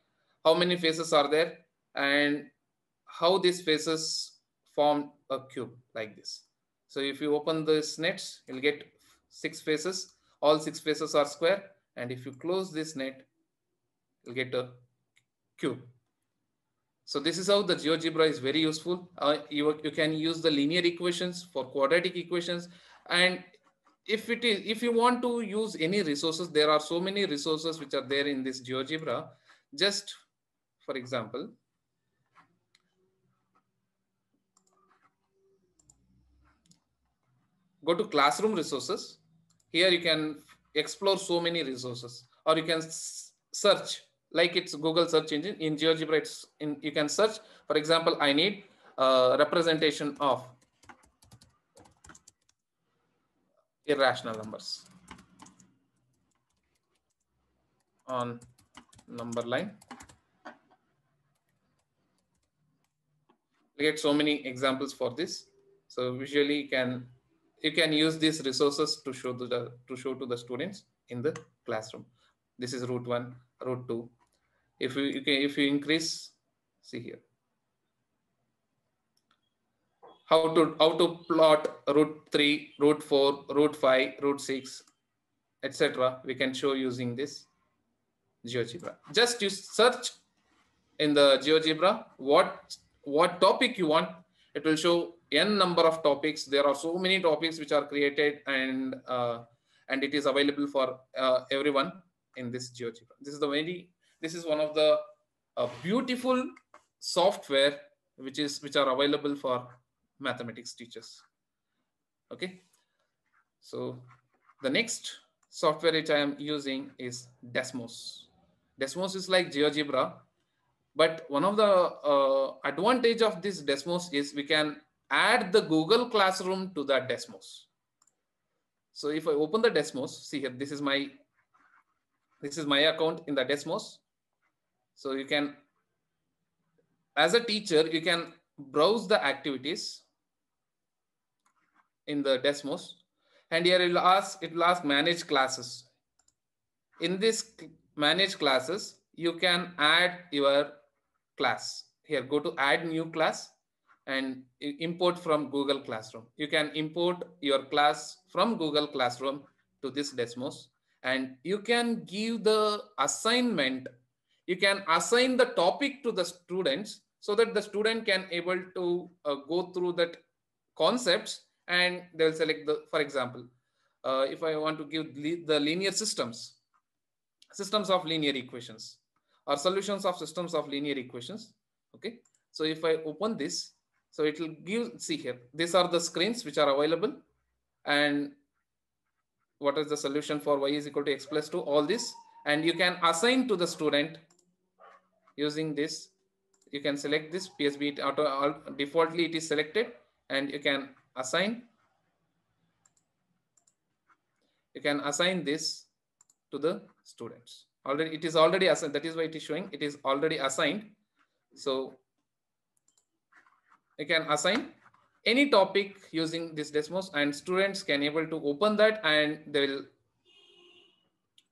How many faces are there and how these faces form a cube like this. So if you open this nets, you'll get six faces. All six faces are square. And if you close this net, you'll get a cube. So this is how the GeoGebra is very useful. Uh, you, you can use the linear equations for quadratic equations. And if it is, if you want to use any resources, there are so many resources which are there in this GeoGebra. Just for example, go to classroom resources. Here you can explore so many resources or you can search like it's Google search engine in GeoGebra. It's in, you can search, for example, I need a representation of irrational numbers on number line. We get so many examples for this. So visually you can you can use these resources to show to the to show to the students in the classroom. This is root one, root two. If you, you can if you increase, see here. How to how to plot root three, root four, root five, root six, etc. We can show using this GeoGebra. Just you search in the GeoGebra what what topic you want. It will show n number of topics. There are so many topics which are created and uh, and it is available for uh, everyone in this GeoGebra. This is the very this is one of the uh, beautiful software which is which are available for mathematics teachers. Okay, so the next software which I am using is Desmos. Desmos is like GeoGebra, but one of the uh, advantage of this Desmos is we can add the Google Classroom to that Desmos. So if I open the Desmos, see here, this is my this is my account in the Desmos. So you can, as a teacher, you can browse the activities in the Desmos. And here it will ask, it will ask manage classes. In this manage classes, you can add your class here go to add new class and import from Google Classroom. You can import your class from Google Classroom to this Desmos and you can give the assignment. You can assign the topic to the students so that the student can able to uh, go through that concepts and they'll select the, for example, uh, if I want to give the linear systems, systems of linear equations or solutions of systems of linear equations. Okay. So if I open this, so it will give, see here, these are the screens which are available. And what is the solution for y is equal to x plus 2, all this. And you can assign to the student using this. You can select this PSB, auto, defaultly it is selected and you can assign. You can assign this to the students. Already, it is already assigned. That is why it is showing. It is already assigned. So you can assign any topic using this Desmos and students can able to open that and they will,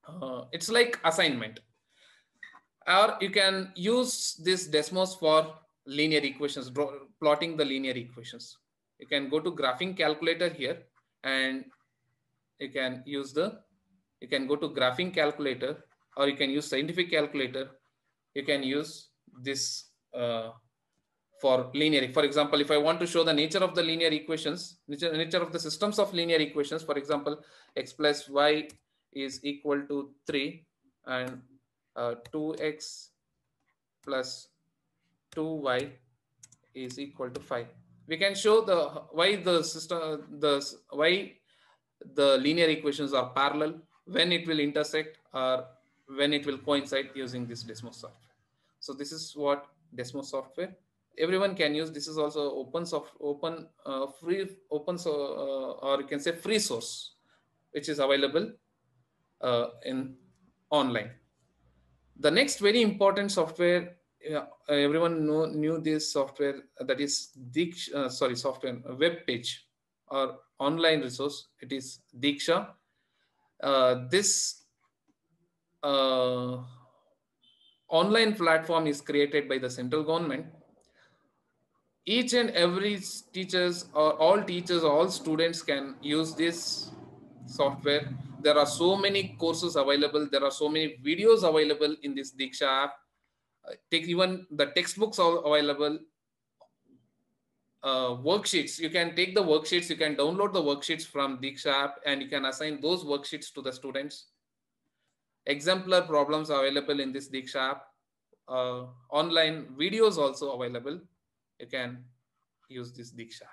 uh, it's like assignment. Or you can use this Desmos for linear equations, plotting the linear equations. You can go to graphing calculator here and you can use the, you can go to graphing calculator or you can use scientific calculator. You can use this uh, for linear. For example, if I want to show the nature of the linear equations, nature, nature of the systems of linear equations, for example, x plus y is equal to 3 and uh, 2x plus 2y is equal to 5. We can show the why the system the why the linear equations are parallel, when it will intersect or when it will coincide using this Desmos software. So this is what Desmos software everyone can use this is also open soft open uh, free open so uh, or you can say free source which is available uh, in online. The next very important software everyone know, knew this software that is Diksha, uh, sorry software web page or online resource. It is Diksha. Uh, this uh, online platform is created by the central government each and every teachers or all teachers all students can use this software. There are so many courses available. There are so many videos available in this diksha app. Uh, take even the textbooks are available. Uh, worksheets. You can take the worksheets. You can download the worksheets from diksha app and you can assign those worksheets to the students. Exemplar problems available in this diksha app. Uh, online videos also available you can use this Diksha.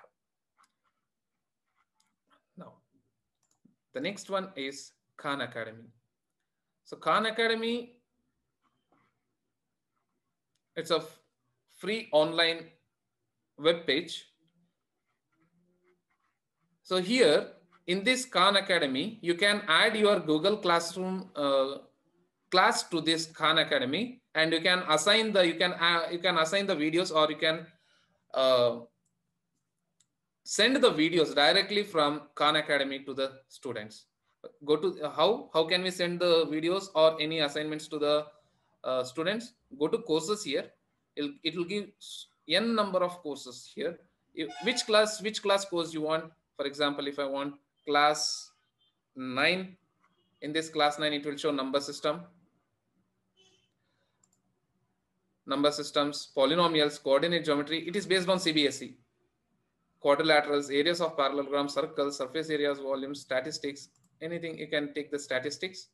Now, the next one is Khan Academy. So Khan Academy, it's a free online web page. So here in this Khan Academy, you can add your Google Classroom uh, class to this Khan Academy, and you can assign the you can uh, you can assign the videos or you can uh, send the videos directly from Khan Academy to the students. Go to uh, how how can we send the videos or any assignments to the uh, students? Go to courses here. It'll, it will give n number of courses here. If, which class which class course you want? For example, if I want class nine, in this class nine, it will show number system number systems, polynomials, coordinate geometry. It is based on CBSE. Quadrilaterals, areas of parallelogram, circles, surface areas, volumes, statistics, anything you can take the statistics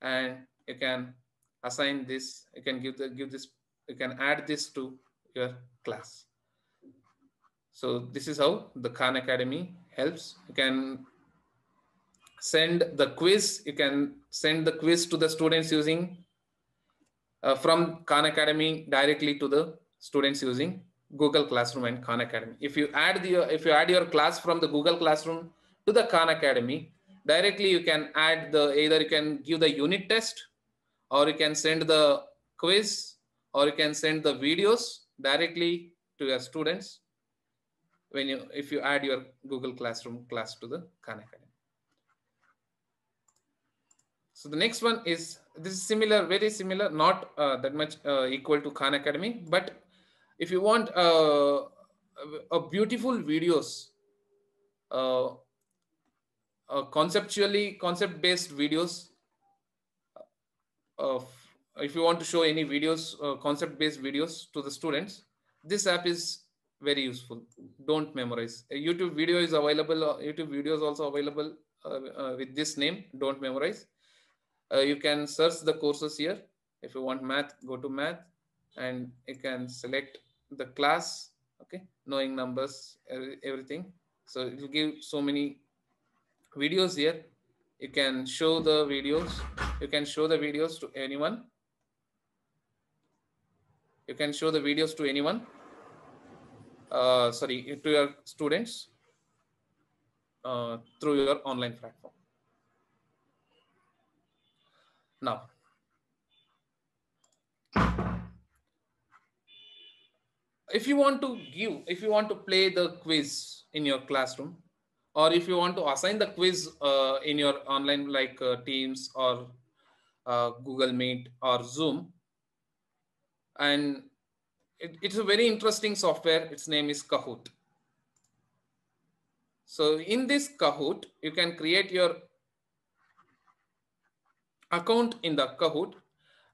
and you can assign this, you can give the give this, you can add this to your class. So this is how the Khan Academy helps. You can send the quiz, you can send the quiz to the students using uh, from Khan Academy directly to the students using Google Classroom and Khan Academy. If you add the if you add your class from the Google Classroom to the Khan Academy, directly you can add the either you can give the unit test or you can send the quiz or you can send the videos directly to your students when you if you add your Google Classroom class to the Khan Academy. So the next one is this is similar, very similar, not uh, that much uh, equal to Khan Academy, but if you want uh, a beautiful videos, uh, uh, conceptually concept-based videos, of if you want to show any videos, uh, concept-based videos to the students, this app is very useful. Don't memorize. A YouTube video is available. Uh, YouTube video is also available uh, with this name. Don't memorize. You can search the courses here. If you want math, go to math and you can select the class okay? Knowing numbers everything. So it will give so many videos here. You can show the videos. You can show the videos to anyone. You can show the videos to anyone. Uh, sorry to your students uh, through your online platform now if you want to give, if you want to play the quiz in your classroom, or if you want to assign the quiz uh, in your online like uh, Teams or uh, Google Meet or Zoom, and it, it's a very interesting software. Its name is Kahoot. So in this Kahoot, you can create your account in the Kahoot.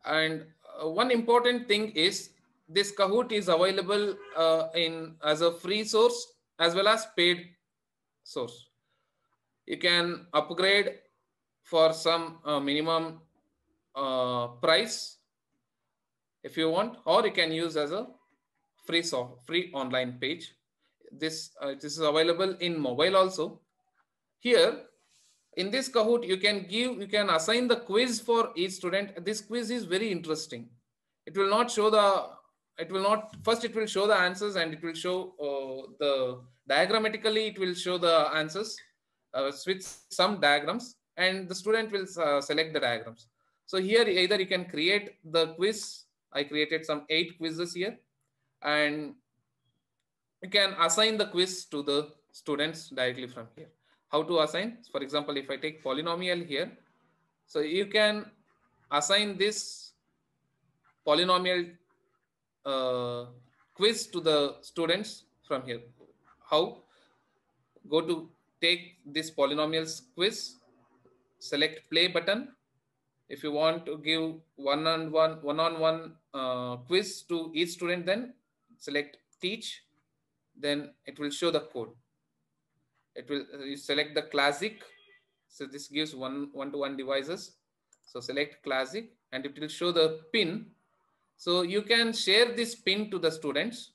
And uh, one important thing is this Kahoot is available uh, in as a free source as well as paid source. You can upgrade for some uh, minimum uh, price if you want, or you can use as a free soft, free online page. This uh, this is available in mobile also. Here in this Kahoot, you can give, you can assign the quiz for each student. This quiz is very interesting. It will not show the it will not first it will show the answers and it will show uh, the diagrammatically it will show the answers uh, with some diagrams and the student will uh, select the diagrams so here either you can create the quiz i created some eight quizzes here and you can assign the quiz to the students directly from here how to assign for example if i take polynomial here so you can assign this polynomial uh, quiz to the students from here. How? Go to take this polynomials quiz, select play button. If you want to give one-on-one one-on-one uh, quiz to each student, then select teach. Then it will show the code. It will you select the classic. So this gives one one-to-one -one devices. So select classic and it will show the pin so you can share this pin to the students.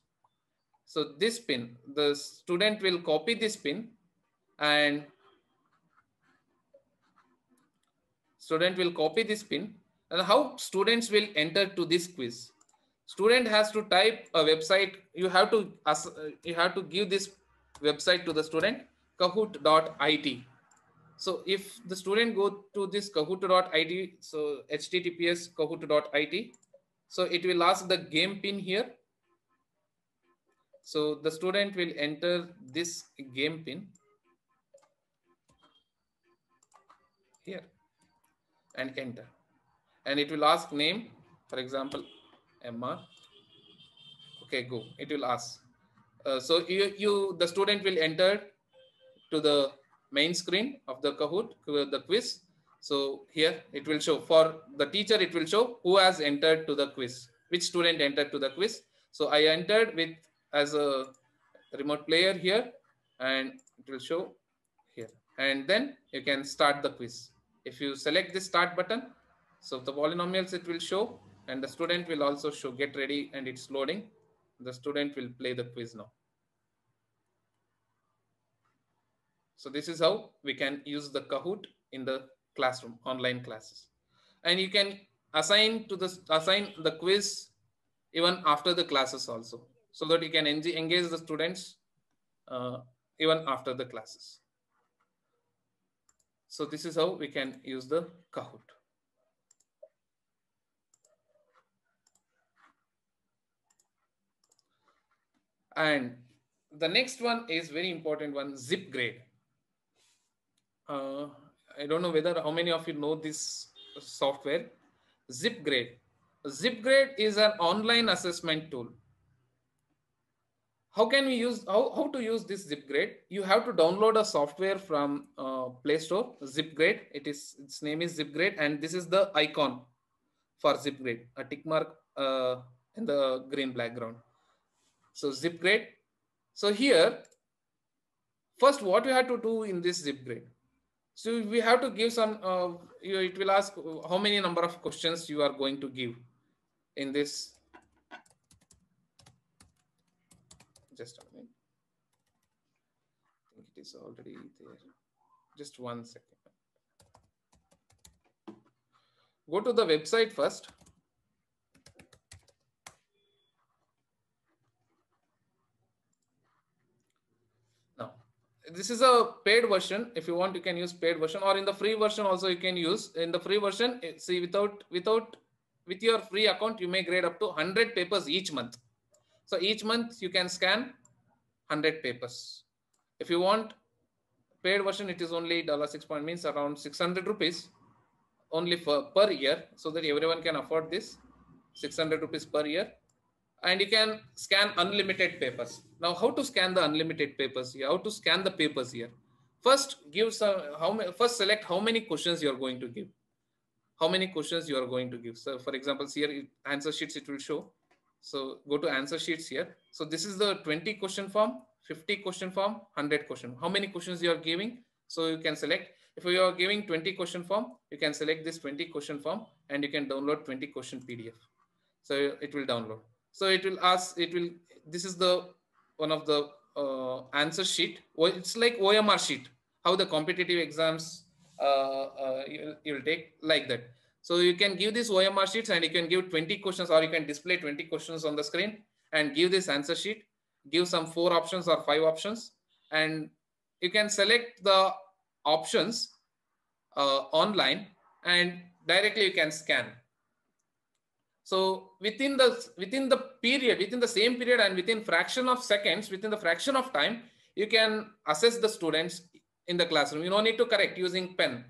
So this pin, the student will copy this pin and student will copy this pin and how students will enter to this quiz. Student has to type a website. You have to you have to give this website to the student kahoot.it. So if the student go to this kahoot.it, so https kahoot.it, so it will ask the game pin here. So the student will enter this game pin here and enter. And it will ask name, for example, Emma. Okay, go. It will ask. Uh, so you, you, the student will enter to the main screen of the Kahoot, the quiz. So here it will show for the teacher, it will show who has entered to the quiz, which student entered to the quiz. So I entered with as a remote player here and it will show here. And then you can start the quiz. If you select the start button, so the polynomials it will show and the student will also show get ready and it's loading. The student will play the quiz now. So this is how we can use the Kahoot in the classroom, online classes. And you can assign to the assign the quiz even after the classes also, so that you can engage the students uh, even after the classes. So this is how we can use the Kahoot. And the next one is very important one, ZipGrade. Uh, I don't know whether how many of you know this software, ZipGrade. ZipGrade is an online assessment tool. how can we use how, how to use this zipgrade? You have to download a software from uh, play store zipgrade. It is its name is zipgrade and this is the icon for zipgrade. A tick mark uh, in the green background. So zipgrade. So here first what we have to do in this zipgrade so we have to give some uh, it will ask how many number of questions you are going to give in this just a minute. I think it is already there. Just one second. Go to the website first. Now, this is a paid version. If you want, you can use paid version or in the free version also you can use. In the free version, see without, without, with your free account, you may grade up to 100 papers each month. So each month you can scan 100 papers. If you want paid version, it is only dollar $6 point means around 600 rupees only for per year so that everyone can afford this 600 rupees per year and you can scan unlimited papers. Now, how to scan the unlimited papers? How to scan the papers here? First, give some, how first select how many questions you are going to give. How many questions you are going to give. So for example, here answer sheets, it will show so go to answer sheets here. So this is the 20 question form, 50 question form, 100 question. How many questions you are giving? So you can select, if you are giving 20 question form, you can select this 20 question form and you can download 20 question PDF. So it will download. So it will ask, it will, this is the one of the uh, answer sheet. It's like OMR sheet, how the competitive exams uh, uh, you, you will take like that. So you can give this OMR sheets and you can give 20 questions or you can display 20 questions on the screen and give this answer sheet, give some four options or five options. And you can select the options uh, online and directly you can scan. So within the within the period, within the same period and within fraction of seconds, within the fraction of time, you can assess the students in the classroom. You don't need to correct using pen.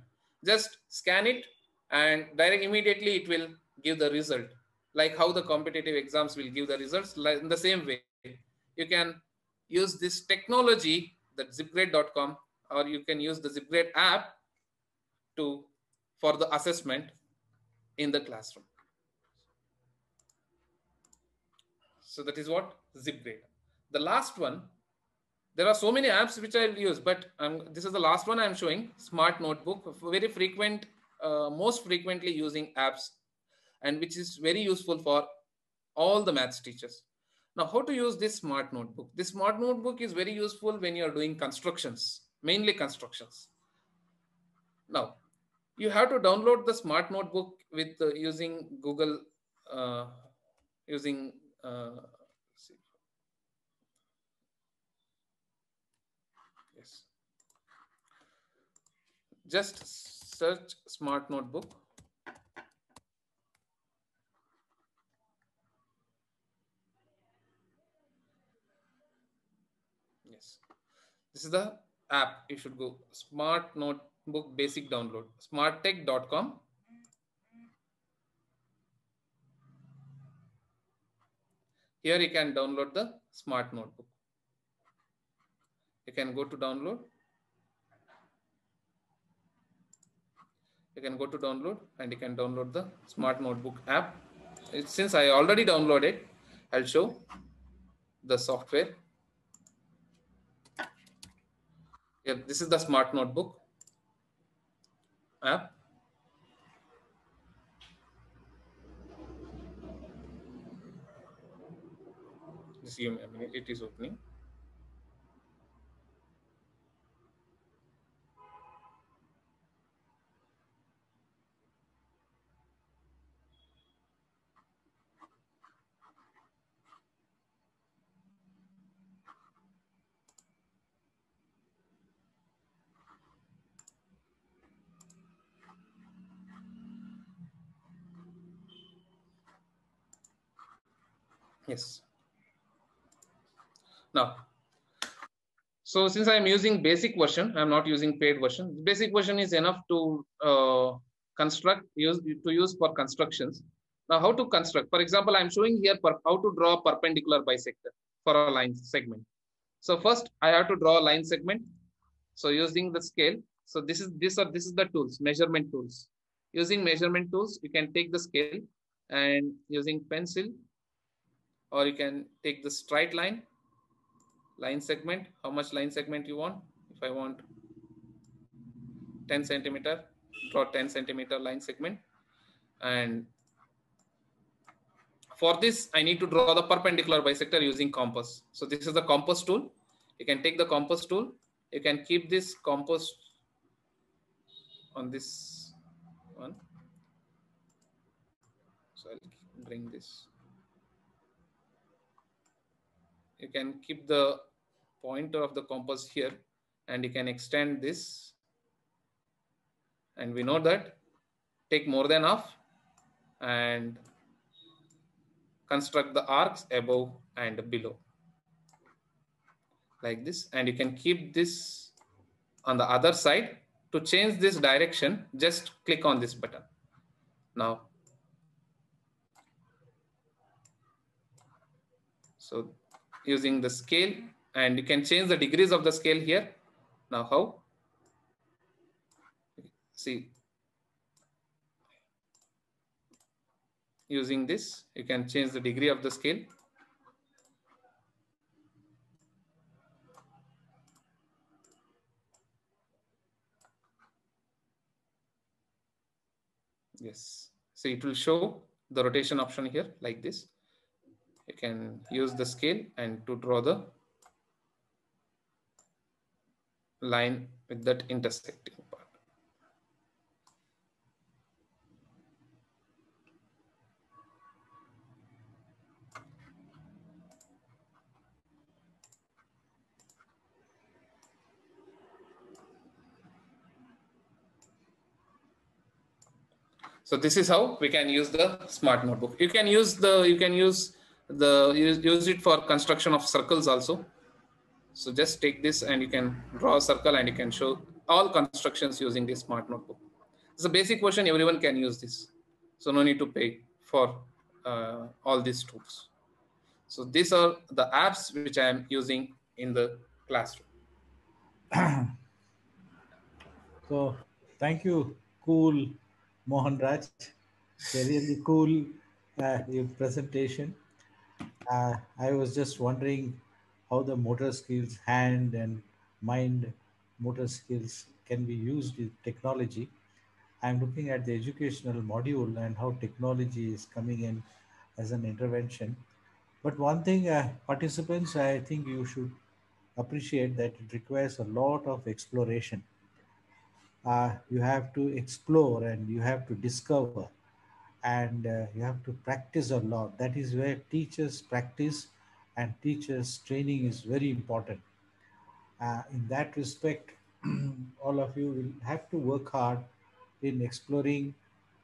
Just scan it and direct immediately it will give the result like how the competitive exams will give the results like in the same way you can use this technology that zipgrade.com or you can use the zipgrade app to for the assessment in the classroom so that is what zipgrade the last one there are so many apps which i'll use but um, this is the last one i'm showing smart notebook very frequent uh, most frequently using apps and which is very useful for all the maths teachers. Now, how to use this smart notebook? This smart notebook is very useful when you're doing constructions, mainly constructions. Now, you have to download the smart notebook with uh, using Google, uh, using, uh, yes, just search smart notebook. Yes, this is the app. You should go smart notebook basic download smarttech.com. Here you can download the smart notebook. You can go to download. You can go to download and you can download the smart notebook app. Since i already downloaded i'll show the software. This is the smart notebook app just give me a minute it is opening Yes. Now, so since I'm using basic version, I'm not using paid version. Basic version is enough to uh, construct, use to use for constructions. Now, how to construct? For example, I'm showing here per, how to draw a perpendicular bisector. for a line segment. So first I have to draw a line segment. So using the scale, so this is this or this is the tools, measurement tools. Using measurement tools, you can take the scale and using pencil, or you can take the straight line, line segment, how much line segment you want. If I want 10 centimeter, draw 10 centimeter line segment. And for this, I need to draw the perpendicular bisector using compass. So this is the compass tool. You can take the compass tool. You can keep this compass on this one. So I'll bring this. You can keep the pointer of the compass here and you can extend this. And we know that take more than half and construct the arcs above and below like this. And you can keep this on the other side to change this direction, just click on this button. Now, so using the scale and you can change the degrees of the scale here. Now how? See, using this, you can change the degree of the scale. Yes. So it will show the rotation option here like this. You can use the scale and to draw the line with that intersecting part. So this is how we can use the smart notebook. You can use the you can use the use, it for construction of circles also. So just take this and you can draw a circle and you can show all constructions using this smart notebook. It's a basic version. Everyone can use this. So no need to pay for uh, all these tools. So these are the apps which I am using in the classroom. (coughs) so thank you, cool Mohan Raj. Really cool uh, presentation. Uh, I was just wondering how the motor skills, hand and mind motor skills can be used with technology. I'm looking at the educational module and how technology is coming in as an intervention. But one thing, uh, participants, I think you should appreciate that it requires a lot of exploration uh, you have to explore and you have to discover and uh, you have to practice a lot. That is where teachers practice and teachers training is very important. Uh, in that respect, (clears throat) all of you will have to work hard in exploring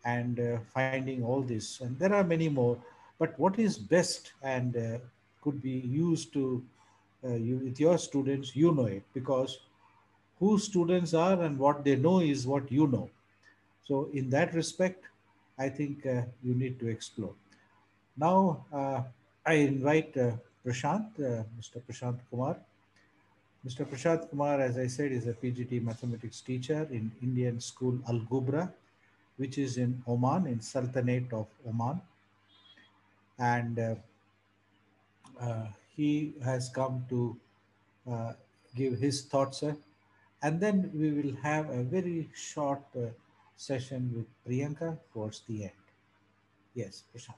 and uh, finding all this. And there are many more, but what is best and uh, could be used to uh, you, with your students, you know it because who students are and what they know is what you know. So in that respect, I think uh, you need to explore. Now, uh, I invite uh, Prashant, uh, Mr. Prashant Kumar. Mr. Prashant Kumar, as I said, is a PGT mathematics teacher in Indian school Al Ghubra, which is in Oman, in Sultanate of Oman. And uh, uh, he has come to give his thoughts and then we will have a very short uh, session with Priyanka towards the end. Yes, Prashant.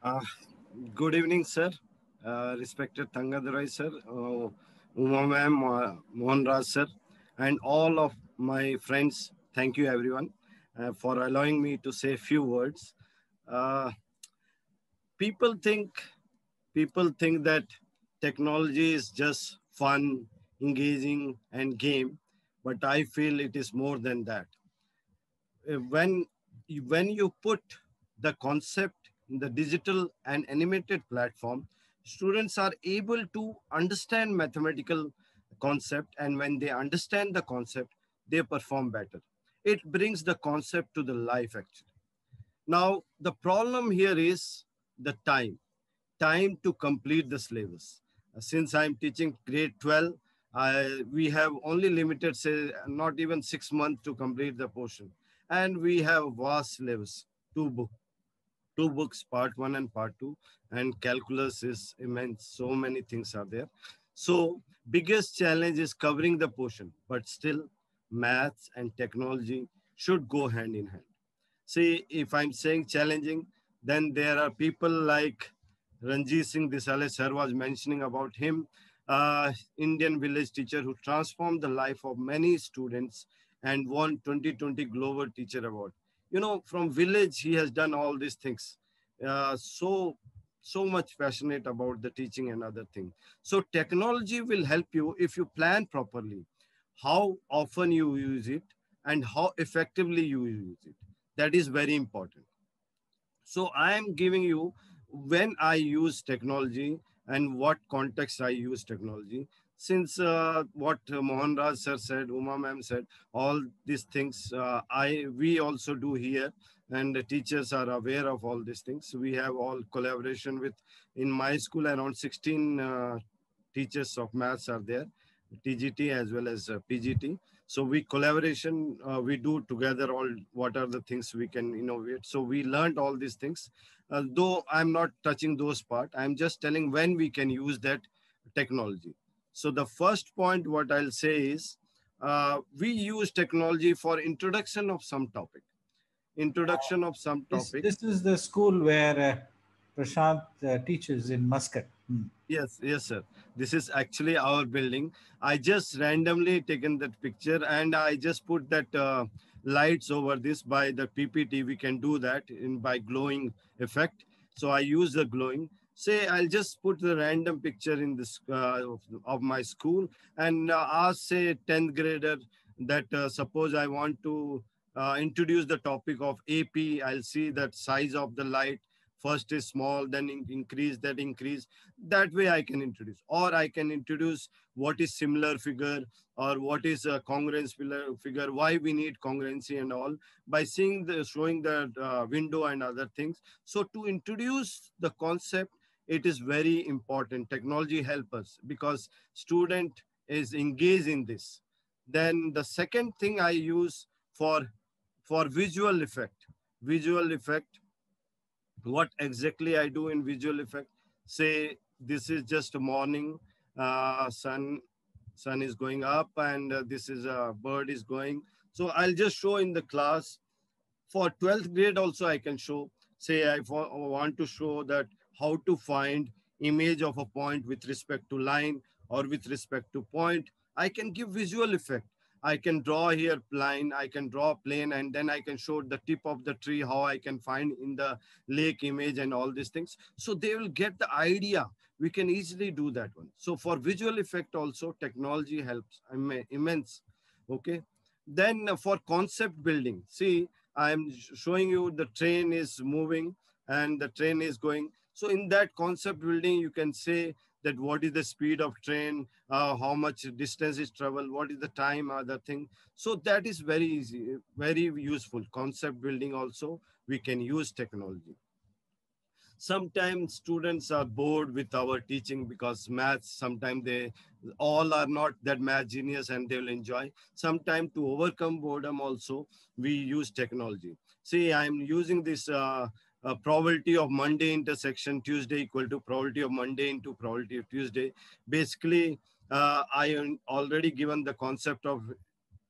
Uh, good evening, sir. Uh, respected Thangadurai sir, uh, Uma ma'am, uh, sir, and all of my friends. Thank you, everyone, uh, for allowing me to say a few words. Uh, people think people think that technology is just fun engaging and game, but I feel it is more than that. Uh, when, when you put the concept in the digital and animated platform, students are able to understand mathematical concept and when they understand the concept, they perform better. It brings the concept to the life actually. Now, the problem here is the time. time to complete the syllabus. Since I'm teaching grade 12, I, we have only limited, say, not even six months to complete the portion. And we have vast syllabus, two book, two books, part one and part two, and calculus is immense. So many things are there. So biggest challenge is covering the portion, but still maths and technology should go hand in hand. See, if I'm saying challenging, then there are people like Ranjitsinh Disale sir was mentioning about him, uh, Indian village teacher who transformed the life of many students and won 2020 Global Teacher Award. You know, from village, he has done all these things. Uh, so so much passionate about the teaching and other things. So technology will help you if you plan properly, how often you use it and how effectively you use it. That is very important. So I am giving you when I use technology and what context I use technology. Since uh, what Mohan Raj sir said, Uma ma'am said, all these things uh, I we also do here and the teachers are aware of all these things. We have all collaboration with, in my school, around 16 uh, teachers of maths are there, TGT as well as uh, PGT. So we collaboration, uh, we do together all what are the things we can innovate. So we learned all these things. Uh, though I'm not touching those part, I'm just telling when we can use that technology. So the first point what I'll say is, uh, we use technology for introduction of some topic introduction of some topic. This, this is the school where uh, Prashant uh, teaches in Muscat. Hmm. Yes, yes, sir. This is actually our building. I just randomly taken that picture and I just put that uh, lights over this by the PPT. We can do that in by glowing effect. So I use the glowing. Say I'll just put the random picture in this uh, of, of, my school and uh, ask say 10th grader that uh, suppose I want to uh, introduce the topic of AP, I'll see that size of the light first is small, then in increase, that increase. That way I can introduce. Or I can introduce what is similar figure or what is a congruence figure, why we need congruency and all by seeing the showing the uh, window and other things. So to introduce the concept, it is very important. Technology help us because student is engaged in this. Then the second thing I use for for visual effect. Visual effect, what exactly I do in visual effect? Say this is just a morning, uh, sun, sun is going up and uh, this is a bird is going. So I'll just show in the class. For 12th grade also I can show, say I want to show that how to find image of a point with respect to line or with respect to point. I can give visual effect. I can draw here line, I can draw plane, and then I can show the tip of the tree, how I can find in the lake image and all these things. So they will get the idea. We can easily do that one. So for visual effect also, technology helps immense. Okay. Then for concept building, see, I'm showing you the train is moving and the train is going. So in that concept building, you can say that what is the speed of train, uh, how much distance is travel, what is the time, other thing. So that is very easy, very useful. Concept building also, we can use technology. Sometimes students are bored with our teaching because maths, sometimes they all are not that math genius and they will enjoy. Sometimes to overcome boredom also, we use technology. See, I'm using this uh, uh, probability of Monday intersection Tuesday equal to probability of Monday into probability of Tuesday. Basically, uh, I already given the concept of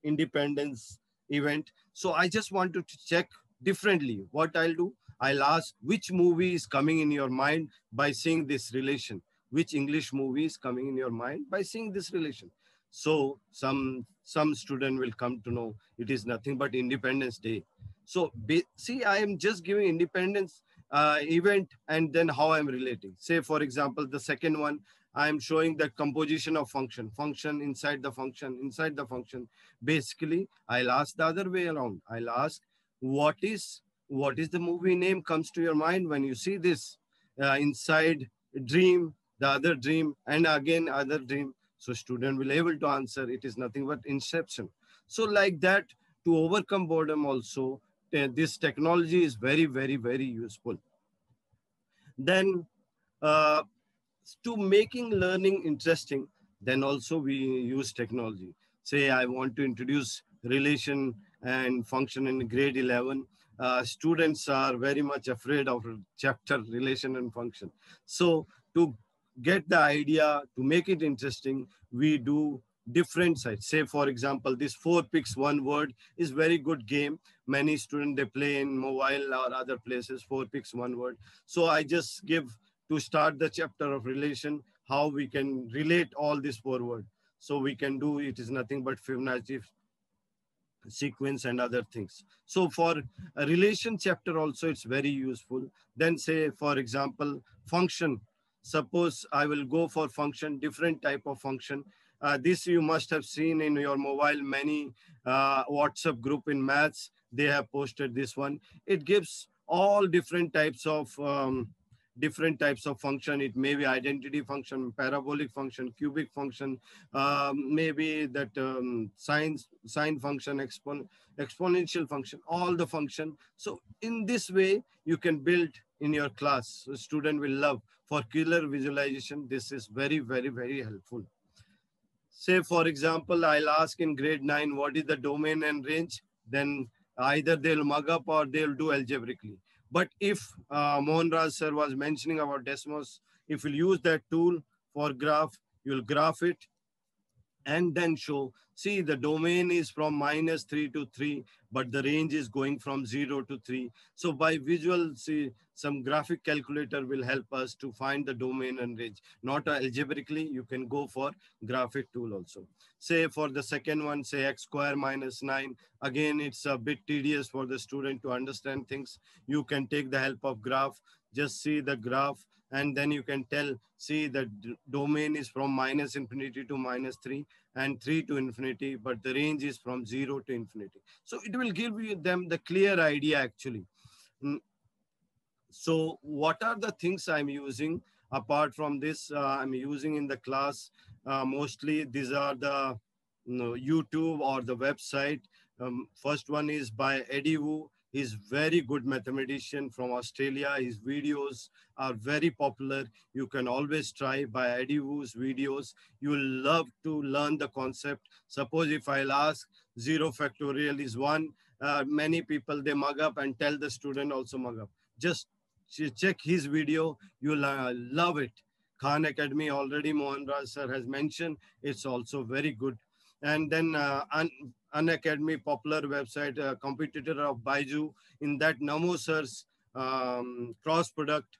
independence event. So I just wanted to check differently. What I'll do, I'll ask which movie is coming in your mind by seeing this relation. Which English movie is coming in your mind by seeing this relation. So some some student will come to know it is nothing but Independence Day. So see, I am just giving independence uh, event and then how I'm relating. Say, for example, the second one, I'm showing the composition of function, function inside the function, inside the function. Basically, I'll ask the other way around. I'll ask, what is what is the movie name comes to your mind when you see this uh, inside dream, the other dream, and again other dream. So student will able to answer. It is nothing but inception. So like that, to overcome boredom also, this technology is very, very, very useful. Then uh, to making learning interesting, then also we use technology. Say I want to introduce relation and function in grade 11. Uh, students are very much afraid of chapter relation and function. So to get the idea, to make it interesting, we do different sites. Say, for example, this four picks one word is very good game. Many students, they play in mobile or other places, four picks one word. So I just give to start the chapter of relation, how we can relate all this four word. So we can do, it is nothing but Fibonacci sequence and other things. So for a relation chapter also, it's very useful. Then say, for example, function. Suppose I will go for function, different type of function. Uh, this you must have seen in your mobile, many uh, WhatsApp group in maths, they have posted this one. It gives all different types of um, different types of function. It may be identity function, parabolic function, cubic function, um, maybe that um, sine, sine function, expon, exponential function, all the function. So in this way, you can build in your class. A student will love for killer visualization. This is very, very, very helpful. Say, for example, I'll ask in grade nine, what is the domain and range? Then either they'll mug up or they'll do algebraically. But if uh, Mohan Raj sir was mentioning about Desmos, if you use that tool for graph, you'll graph it and then show, see the domain is from minus 3 to 3, but the range is going from 0 to 3. So by visual, see, some graphic calculator will help us to find the domain and range. Not uh, algebraically, you can go for graphic tool also. Say for the second one, say x square minus 9. Again, it's a bit tedious for the student to understand things. You can take the help of graph, just see the graph, and then you can tell, see the domain is from minus infinity to minus 3 and 3 to infinity, but the range is from 0 to infinity. So it will give you them the clear idea actually. Mm. So what are the things I'm using apart from this? Uh, I'm using in the class, uh, mostly these are the you know, YouTube or the website. Um, first one is by Eddie Wu. He's very good mathematician from Australia. His videos are very popular. You can always try by Eddie Wu's videos. You'll love to learn the concept. Suppose if I'll ask zero factorial is one, uh, many people, they mug up and tell the student also mug up. Just check his video. You'll uh, love it. Khan Academy already Mohan Raj sir has mentioned. It's also very good. And then uh, Unacademy, popular website, uh, competitor of Byju. In that, Namo Sir's um, cross product.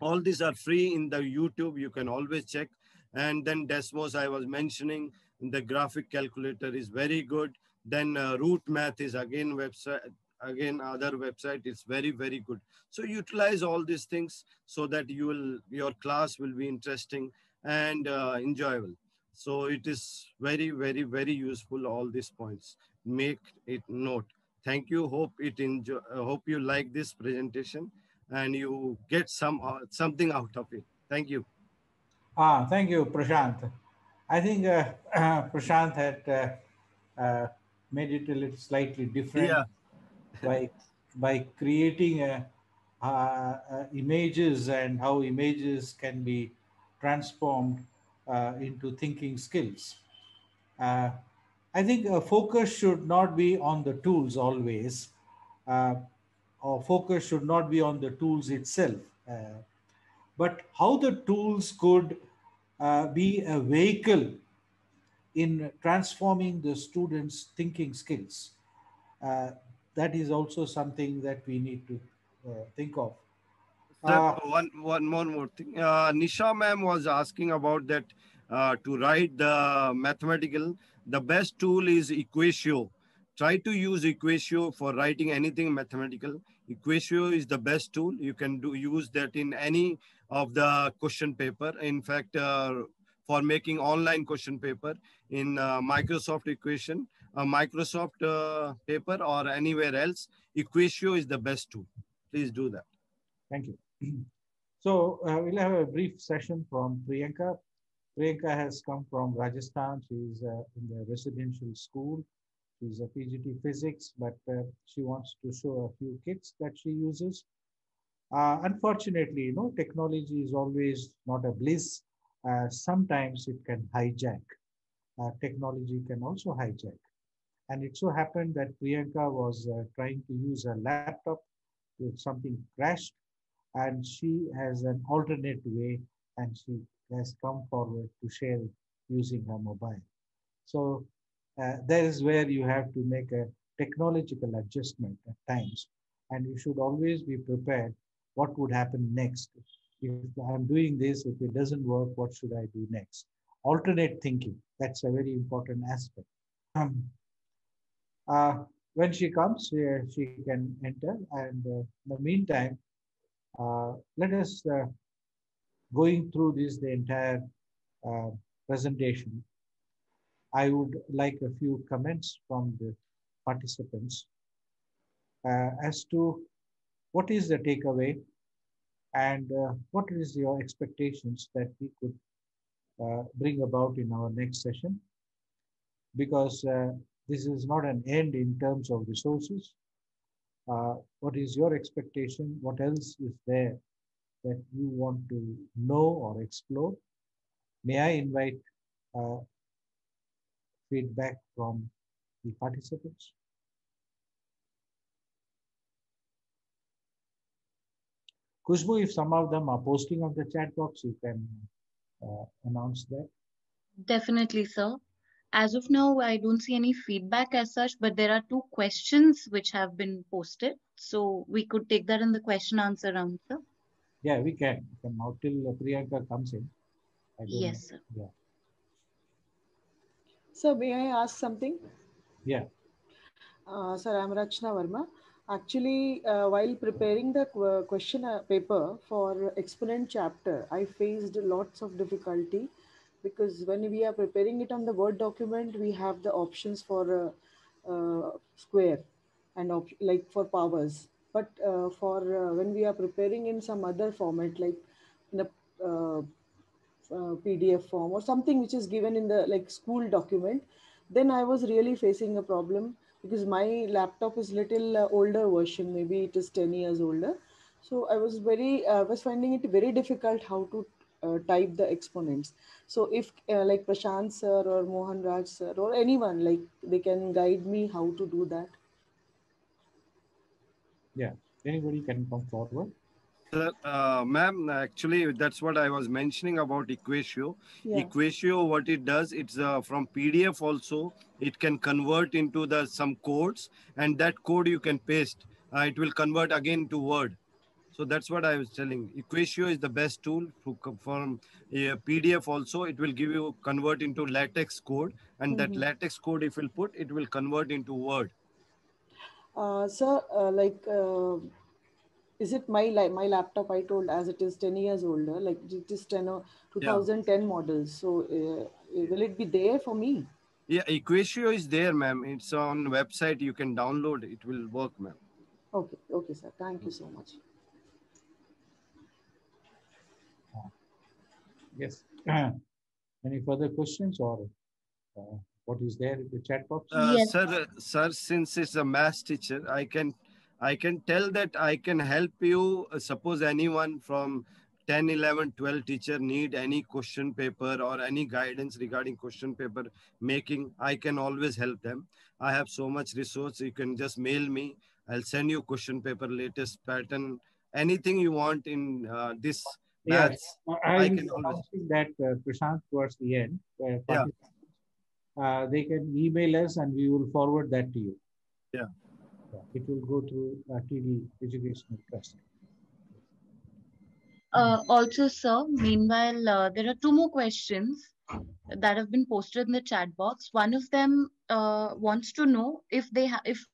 All these are free in the YouTube. You can always check. And then Desmos, I was mentioning, the graphic calculator is very good. Then uh, Root Math is again website, again other website. It's very very good. So utilize all these things so that you will your class will be interesting and uh, enjoyable. So it is very, very, very useful, all these points. Make it note. Thank you. Hope it enjoy, uh, hope you like this presentation and you get some uh, something out of it. Thank you. Ah, thank you, Prashant. I think uh, (clears throat) Prashant had uh, uh, made it a little slightly different yeah. (laughs) by by creating uh, images and how images can be transformed into thinking skills. Uh, I think a focus should not be on the tools always, uh, or focus should not be on the tools itself, but how the tools could be a vehicle in transforming the students' thinking skills. Uh, that is also something that we need to uh, think of. Uh, one, one more, more thing. Uh, Nisha ma'am was asking about that uh, to write the mathematical. The best tool is Equatio. Try to use Equatio for writing anything mathematical. Equatio is the best tool. You can do use that in any of the question paper. In fact, uh, for making online question paper in uh, Microsoft equation, a Microsoft uh, paper or anywhere else, Equatio is the best tool. Please do that. Thank you. (clears throat) So uh, we'll have a brief session from Priyanka. Priyanka has come from Rajasthan. She's uh, in the residential school. She's a PGT physics, but uh, she wants to show a few kits that she uses. Uh, unfortunately, you know, technology is always not a bliss. Uh, sometimes it can hijack. Uh, technology can also hijack. And it so happened that Priyanka was trying to use a laptop, something crashed, and she has an alternate way, and she has come forward to share using her mobile. So uh, that is where you have to make a technological adjustment at times. And you should always be prepared what would happen next. If I'm doing this, if it doesn't work, what should I do next? Alternate thinking, that's a very important aspect. Um, uh, when she comes, uh, she can enter. And uh, in the meantime, let us, uh, going through this, the entire uh, presentation, I would like a few comments from the participants uh, as to what is the takeaway and uh, what is your expectations that we could uh, bring about in our next session because uh, this is not an end in terms of resources. Uh, what is your expectation? What else is there that you want to know or explore? May I invite uh, feedback from the participants? Kushbu, if some of them are posting on the chat box, you can uh, announce that. Definitely, sir. As of now, I don't see any feedback as such, but there are two questions which have been posted. So we could take that in the question answer round, sir. Yeah, we can. We can now till Priyanka comes in. yes, know. sir. Yeah. So may I ask something? Yeah. Uh, sir, I'm Rachna Verma. Actually, uh, while preparing the question uh, paper for exponent chapter, I faced lots of difficulty because when we are preparing it on the Word document, we have the options for uh, uh square and like for powers. But uh, for uh, when we are preparing in some other format, like in a PDF form or something which is given in the like school document, then I was really facing a problem because my laptop is little uh, older version maybe it is 10 years older so i was very i uh, was finding it very difficult how to uh, type the exponents so if uh, like prashant sir or mohan raj sir or anyone like they can guide me how to do that yeah anybody can come forward uh, ma'am, actually, that's what I was mentioning about Equatio. Yeah. Equatio, what it does, it's uh, from PDF also. It can convert into the some codes, and that code you can paste. Uh, it will convert again to Word. So that's what I was telling. Equatio is the best tool to from a PDF also. It will give you convert into LaTeX code, and mm -hmm. that mm-hmm. LaTeX code, if you put, it will convert into Word. Uh, sir, uh, like uh, is it my like my laptop i told as it is 10 years older like it is 10 or 2010 yeah. models so uh, will it be there for me yeah equatio is there ma'am it's on website you can download it will work ma'am okay okay sir thank you so much yes (clears throat) any further questions or uh, what is there in the chat box uh, yes. sir sir since it's a math teacher i can I can tell that I can help you. Uh, suppose anyone from 10, 11, 12 teacher need any question paper or any guidance regarding question paper making, I can always help them. I have so much resource. You can just mail me. I'll send you question paper, latest pattern, anything you want in uh, this yes, I, I can always. that uh, Prashant towards the end. Uh, yeah. Uh, they can email us and we will forward that to you. Yeah. It will go through uh, TD Educational Trust. Uh, also, sir, meanwhile, uh, there are two more questions that have been posted in the chat box. One of them uh, wants to know if they if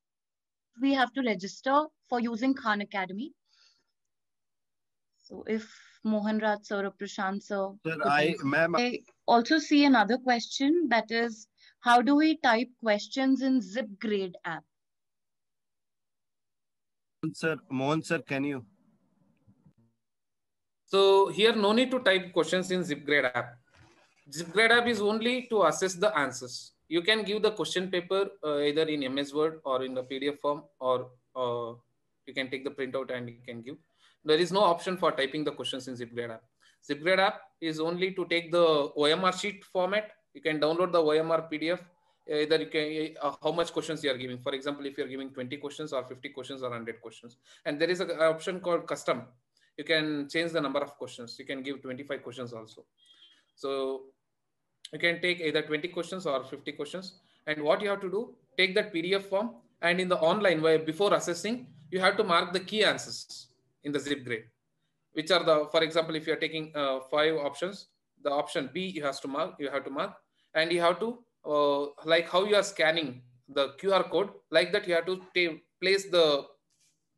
we have to register for using Khan Academy. So, if Mohan Raj sir or Prashant sir. Sir, I, ma'am. I also see another question that is, how do we type questions in Zip Grade app? sir, Mohan sir, can you? So here, no need to type questions in ZipGrade app. ZipGrade app is only to assess the answers. You can give the question paper uh, either in MS Word or in the PDF form, or uh, you can take the printout and you can give. There is no option for typing the questions in ZipGrade app. ZipGrade app is only to take the OMR sheet format. You can download the OMR PDF. Either you can uh, how much questions you are giving. For example, if you're giving 20 questions or 50 questions or 100 questions, and there is an option called custom. You can change the number of questions. You can give 25 questions also. So you can take either 20 questions or 50 questions. And what you have to do, take that PDF form and in the online where before assessing, you have to mark the key answers in the ZipGrade, which are the, for example, if you're taking uh, five options, the option B you have to mark, you have to mark, and you have to, uh, like how you are scanning the QR code, like that you have to place the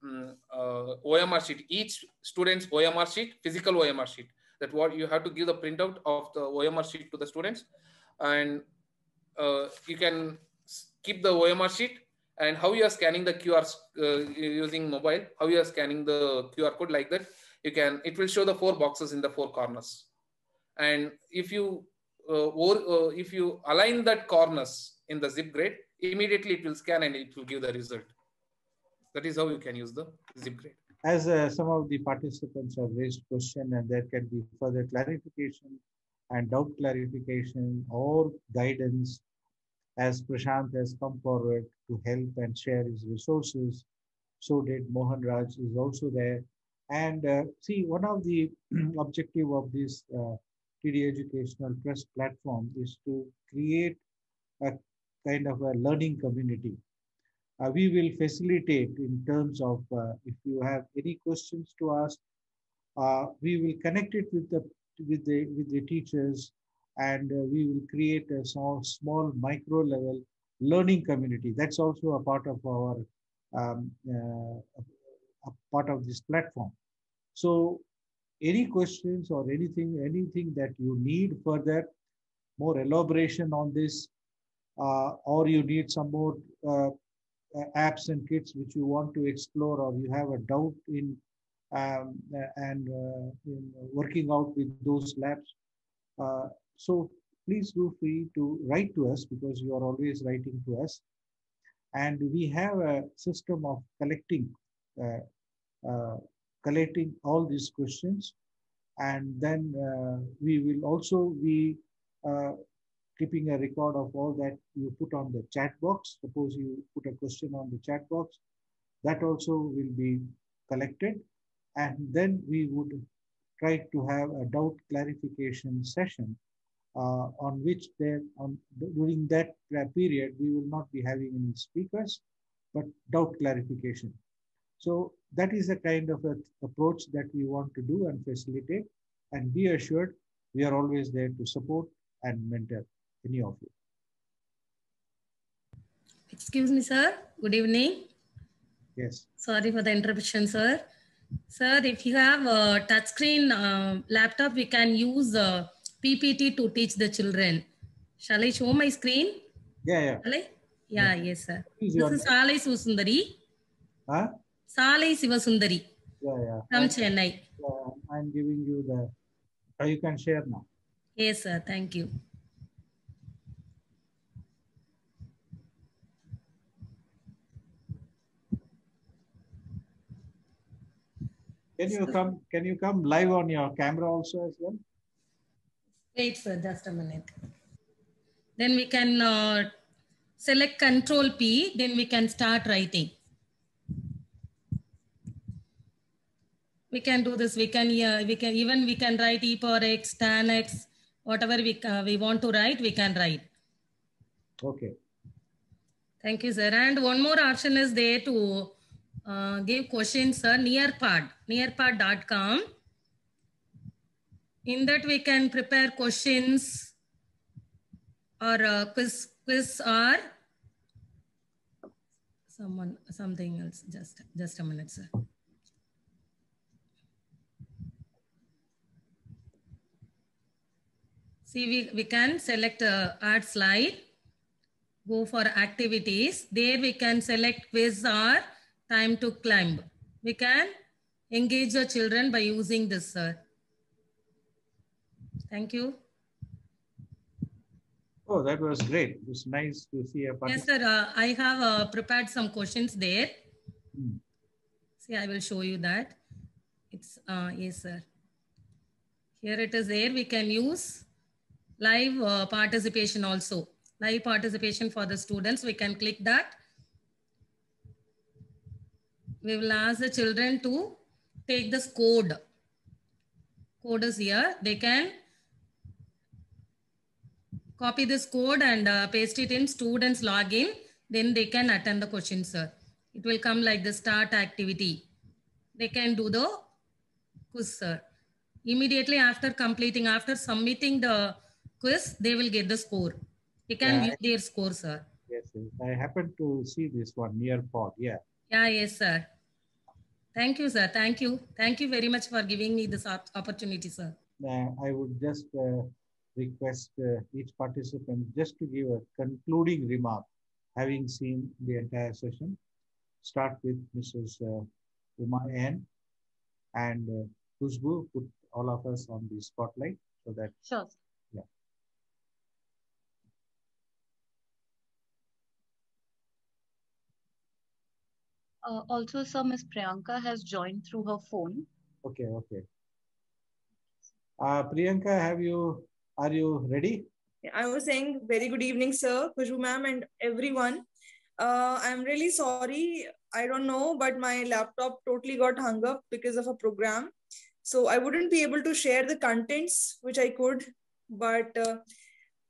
um, uh, OMR sheet, each student's OMR sheet, physical OMR sheet, that what you have to give the printout of the OMR sheet to the students and uh, you can keep the OMR sheet and how you are scanning the QR uh, using mobile, how you are scanning the QR code like that, you can, it will show the four boxes in the four corners. And if you, uh, or uh, if you align that corners in the ZipGrade, immediately it will scan and it will give the result. That is how you can use the ZipGrade. As uh, some of the participants have raised question and there can be further clarification and doubt clarification or guidance as Prashant has come forward to help and share his resources. So did Mohan Raj is also there. And uh, see, one of the (clears throat) objective of this uh, TD Educational Trust platform is to create a kind of a learning community. Uh, we will facilitate in terms of uh, if you have any questions to ask, uh, we will connect it with the with the with the teachers and uh, we will create a small, small micro level learning community. That's also a part of our um, uh, a part of this platform. So any questions or anything, anything that you need further, more elaboration on this, uh, or you need some more uh, apps and kits which you want to explore, or you have a doubt in um, and uh, in working out with those labs, uh, so please do free to write to us because you are always writing to us. And we have a system of collecting, uh, uh, collecting all these questions. And then uh, we will also be uh, keeping a record of all that you put on the chat box. Suppose you put a question on the chat box, that also will be collected. And then we would try to have a doubt clarification session uh, on which there during that period we will not be having any speakers but doubt clarification. So that is a kind of a approach that we want to do and facilitate. And be assured we are always there to support and mentor any of you. Excuse me sir. Good evening. Yes. Sorry for the interruption sir. Sir if you have a touchscreen uh, laptop we can use uh, PPT to teach the children. Shall I show my screen? Yeah, yeah. Shall I? Yeah, yeah. yes, sir. This is Salai Sivasundari. Huh? Salai Sivasundari. Yeah, yeah. From I'm, Chennai. Yeah, I'm giving you the, uh, you can share now. Yes, sir. Thank you. Can you come? Can you come live on your camera also as well? Wait, sir, just a minute. Then we can uh, select Control P, then we can start writing. We can do this. We can, yeah, we can even we can write e power x, tan x, whatever we uh, we want to write, we can write. Okay. Thank you, sir. And one more option is there to uh, give questions, sir. Nearpod, nearpod.com in that we can prepare questions or uh, quiz, quiz or someone, something else. Just, just a minute, sir. See, we, we can select uh, add slide, go for activities. There we can select quiz or time to climb. We can engage the children by using this, sir. Thank you. Oh, that was great. It was nice to see a Yes, sir. Uh, I have uh, prepared some questions there. Hmm. See, I will show you that. It's, uh, yes, sir. Here it is there. We can use live uh, participation also. Live participation for the students. We can click that. We will ask the children to take this code. Code is here. They can copy this code and uh, paste it in students login. Then they can attend the question, sir. It will come like the start activity. They can do the quiz, sir. Immediately after completing, after submitting the quiz, they will get the score. They can Yeah. view their score, sir. Yes, yes. I happen to see this one Nearpod. Yeah. Yeah, yes, sir. Thank you, sir. Thank you. Thank you very much for giving me this opportunity, sir. Uh, I would just uh, request uh, each participant just to give a concluding remark, having seen the entire session. Start with Mrs. Uh, Uma N. and uh, Khushbu, put all of us on the spotlight so that. Sure. Yeah. Uh, also, sir, Miss Priyanka has joined through her phone. Okay, okay. Uh, Priyanka, have you, are you ready? I was saying very good evening, sir, Khushbu ma'am, and everyone. Uh, I'm really sorry. I don't know, but my laptop totally got hung up because of a program. So I wouldn't be able to share the contents, which I could. But uh,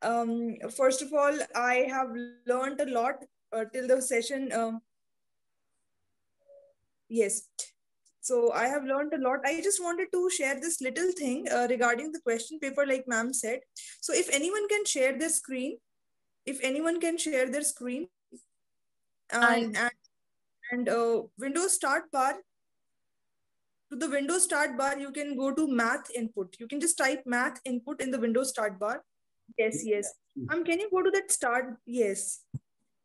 um, first of all, I have learned a lot uh, till the session. Um, yes. So I have learned a lot. I just wanted to share this little thing uh, regarding the question paper, like ma'am said. So if anyone can share their screen, if anyone can share their screen, and and, and uh, Windows start bar. To the Windows start bar, you can go to math input. You can just type math input in the Windows start bar. Yes, yes. Um, can you go to that start? Yes.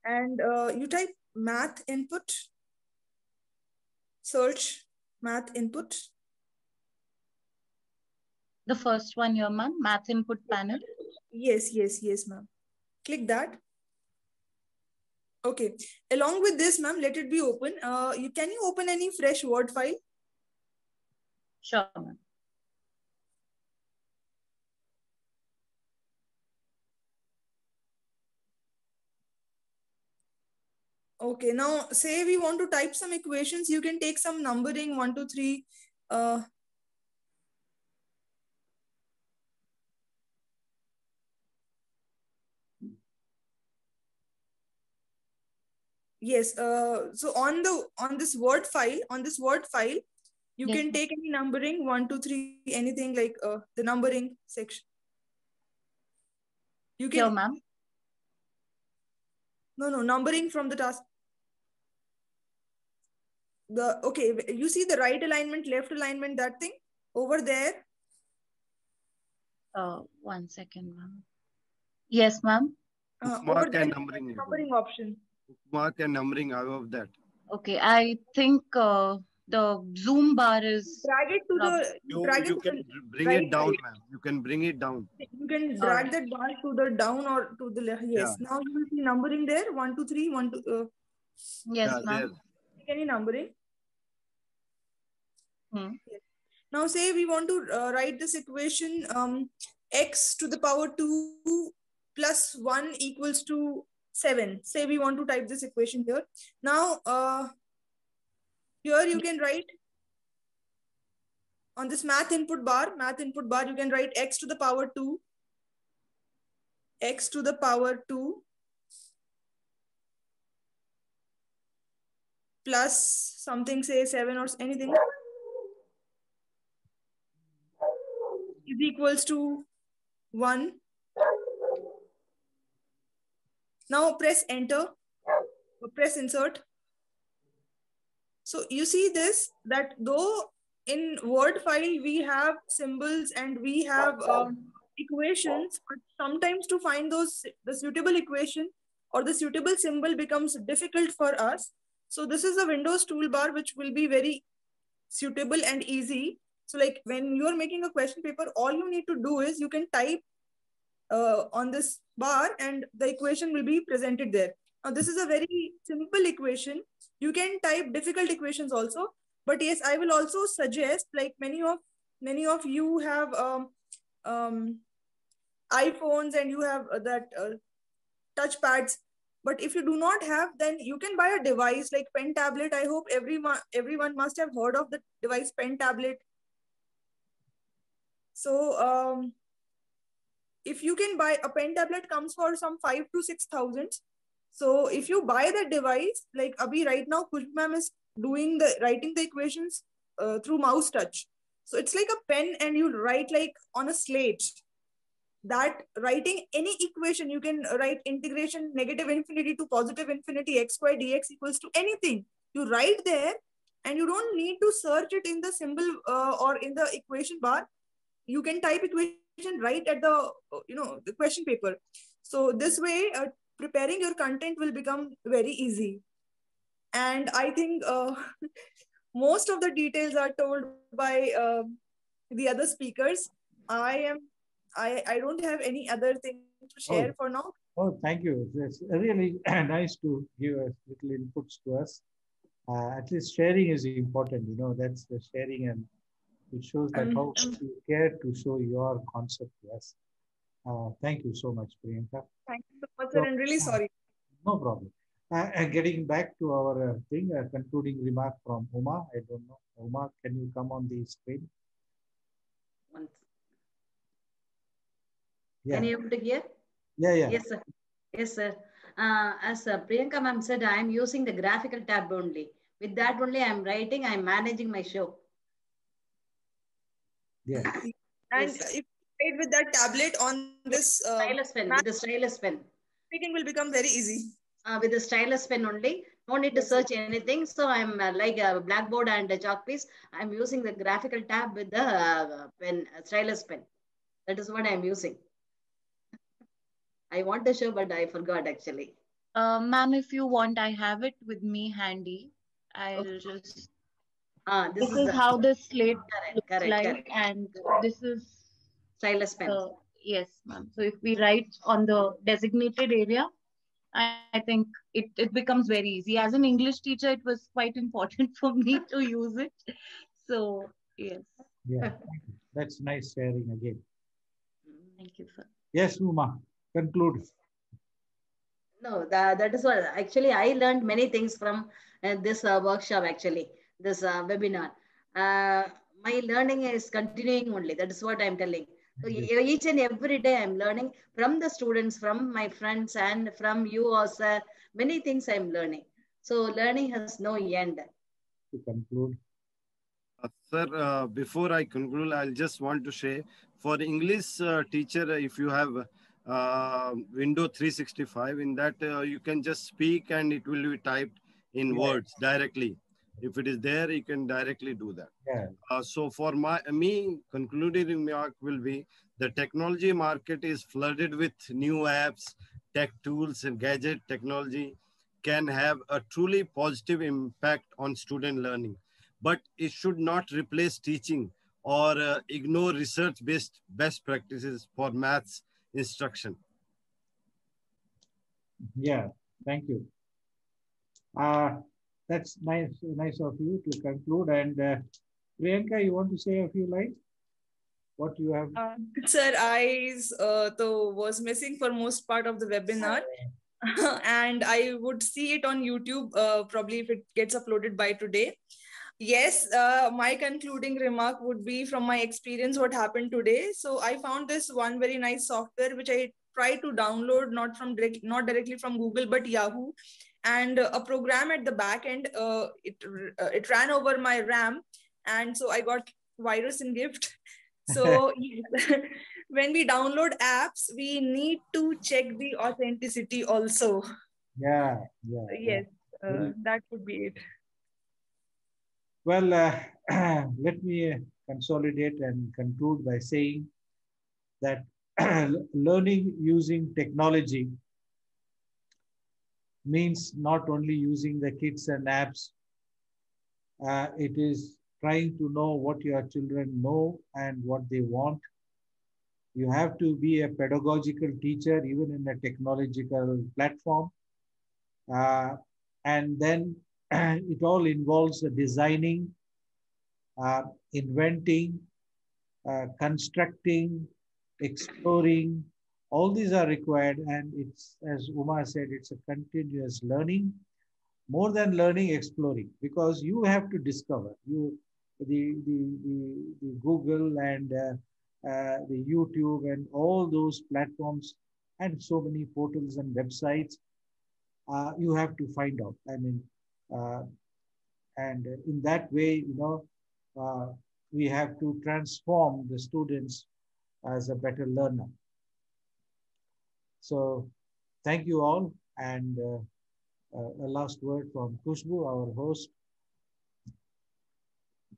And uh, you type math input. Search math input. The first one here, ma'am, math input panel. Yes, yes, yes, ma'am. Click that. Okay. Along with this, ma'am, let it be open. Uh, you can you open any fresh Word file? Sure, ma'am. Okay. Now, say we want to type some equations. You can take some numbering one, two, three. Uh, yes uh, so on the on this word file on this word file you Yes, can take any numbering one two three anything like uh, the numbering section you can ma'am. no no numbering from the task the okay you see the right alignment left alignment that thing over there Uh, one second, ma'am. Yes, ma'am. uh, over Mark and numbering. numbering option there. Mark and numbering above that. Okay, I think uh, the Zoom bar is. drag it to the You, drag you it to can the bring right it down, ma'am. You can bring it down. you can drag that bar to the down or to the left yes Yeah. now you will see numbering there one two three one two uh, Yes, Yeah, ma'am. there. take any numbering Hmm. Now say we want to uh, write this equation um, x to the power 2 plus 1 equals to 7. Say we want to type this equation here. Now uh, here you can write on this math input bar, math input bar, you can write x to the power 2, x to the power 2 plus something say 7 or anything is equals to 1. Now press enter, or press insert. So you see this, that though in Word file we have symbols and we have um, equations, but sometimes to find those the suitable equation or the suitable symbol becomes difficult for us. So this is a Windows toolbar which will be very suitable and easy. So like when you're making a question paper, all you need to do is you can type uh, on this bar and the equation will be presented there. Now this is a very simple equation. You can type difficult equations also, but yes i will also suggest like many of many of you have um, um, iphones and you have uh, that uh, touch pads but if you do not have then you can buy a device like pen tablet i hope everyone everyone must have heard of the device pen tablet so um, if you can buy a pen tablet comes for some five to six thousand so if you buy the device like abhi right now kush ma'am is doing the writing the equations uh, through mouse touch so it's like a pen and you write like on a slate that writing any equation, you can write integration negative infinity to positive infinity x square dx equals to anything. You write there and you don't need to search it in the symbol uh, or in the equation bar. You can type equation right at the, you know, the question paper. So this way, uh, preparing your content will become very easy. And I think uh, (laughs) most of the details are told by uh, the other speakers. I am I, I don't have any other thing to share oh. for now. Oh, thank you. It's really (clears throat) nice to give us little inputs to us. Uh, at least sharing is important, you know, that's the sharing and it shows that um, how um, you care to show your concept to us. Uh, thank you so much, Priyanka. Thank you so much, sir. I'm really sorry. No problem. Uh, getting back to our uh, thing, a concluding remark from Uma. I don't know. Uma, can you come on the screen? One yeah. Can you able to hear? Yeah, yeah. Yes, sir. Yes, sir. Uh, as uh, Priyanka ma'am said, I am using the graphical tab only. With that only, I am writing, I am managing my show. Yeah. And yes, if you with that tablet on this uh, stylus pen, with the stylus pen. Speaking will become very easy. Uh, with the stylus pen only. No need to search anything. So I'm uh, like a blackboard and a chalk piece. I'm using the graphical tab with the uh, pen, stylus pen. That is what I'm using. I want to show, but I forgot actually. Uh, Ma'am, if you want, I have it with me handy. I'll okay. just. Ah, this, this is, is how the slate correct, looks correct, like, correct. and this is stylus pen. Uh, yes, ma'am. So if we write on the designated area, I, I think it, it becomes very easy. As an English teacher, it was quite important (laughs) for me to use it. So yes. Yeah, that's nice sharing again. Thank you, sir. Yes, Uma conclude no that, that is what actually i learned many things from uh, this uh, workshop actually this uh, webinar. Uh, my learning is continuing only. That is what i'm telling. So each and every day i'm learning from the students from my friends and from you also many things i'm learning. So learning has no end. To conclude. Uh, sir uh, before i conclude i'll just want to say for english teacher if you have uh, window 365 in that uh, you can just speak and it will be typed in yeah. words directly if it is there you can directly do that yeah. Uh, so for my me concluding remark will be the technology market is flooded with new apps tech tools and gadget technology can have a truly positive impact on student learning but it should not replace teaching or uh, ignore research based best practices for maths instruction. Yeah, thank you. Uh, that's nice, nice of you to conclude. And uh, Priyanka, you want to say a few lines? What you have? Uh, sir, I uh, was missing for most part of the webinar. (laughs) and I would see it on YouTube uh, probably if it gets uploaded by today yes uh, my concluding remark would be from my experience what happened today so i found this one very nice software which i tried to download not from direct, not directly from google but yahoo and a program at the back end uh, it uh, it ran over my ram. And so i got virus in gift. (laughs) So (laughs) when we download apps we need to check the authenticity also. Yeah yeah yes yeah. Uh, that would be it. well, uh, (clears throat) let me consolidate and conclude by saying that (clears throat) learning using technology means not only using the kits and apps, uh, it is trying to know what your children know and what they want. You have to be a pedagogical teacher, even in a technological platform. Uh, and then (clears throat) it all involves the designing uh, inventing, uh, constructing, exploring, all these are required. And it's, as Uma said, it's a continuous learning, more than learning, exploring, because you have to discover. You, the, the, the, the Google and uh, uh, the YouTube and all those platforms and so many portals and websites, uh, you have to find out. I mean, uh, and in that way, you know, uh, we have to transform the students as a better learner. So thank you all. And uh, uh, a last word from Khushbu, our host.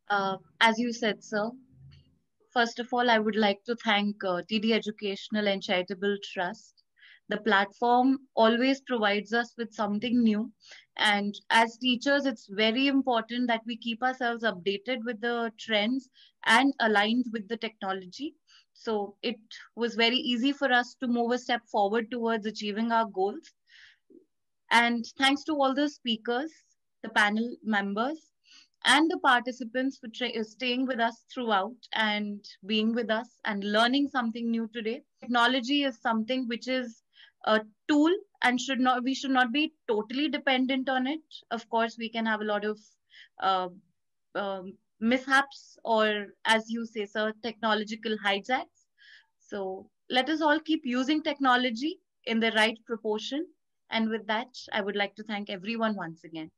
Uh, as you said, sir, first of all, I would like to thank uh, TD Educational and Charitable Trust. The platform always provides us with something new. And as teachers, it's very important that we keep ourselves updated with the trends and aligned with the technology. So it was very easy for us to move a step forward towards achieving our goals. And thanks to all the speakers, the panel members, and the participants for staying with us throughout and being with us and learning something new today. Technology is something which is a tool and should not we should not be totally dependent on it. Of course, we can have a lot of uh, um, mishaps or, as you say, sir, technological hijacks. So let us all keep using technology in the right proportion. And with that, I would like to thank everyone once again.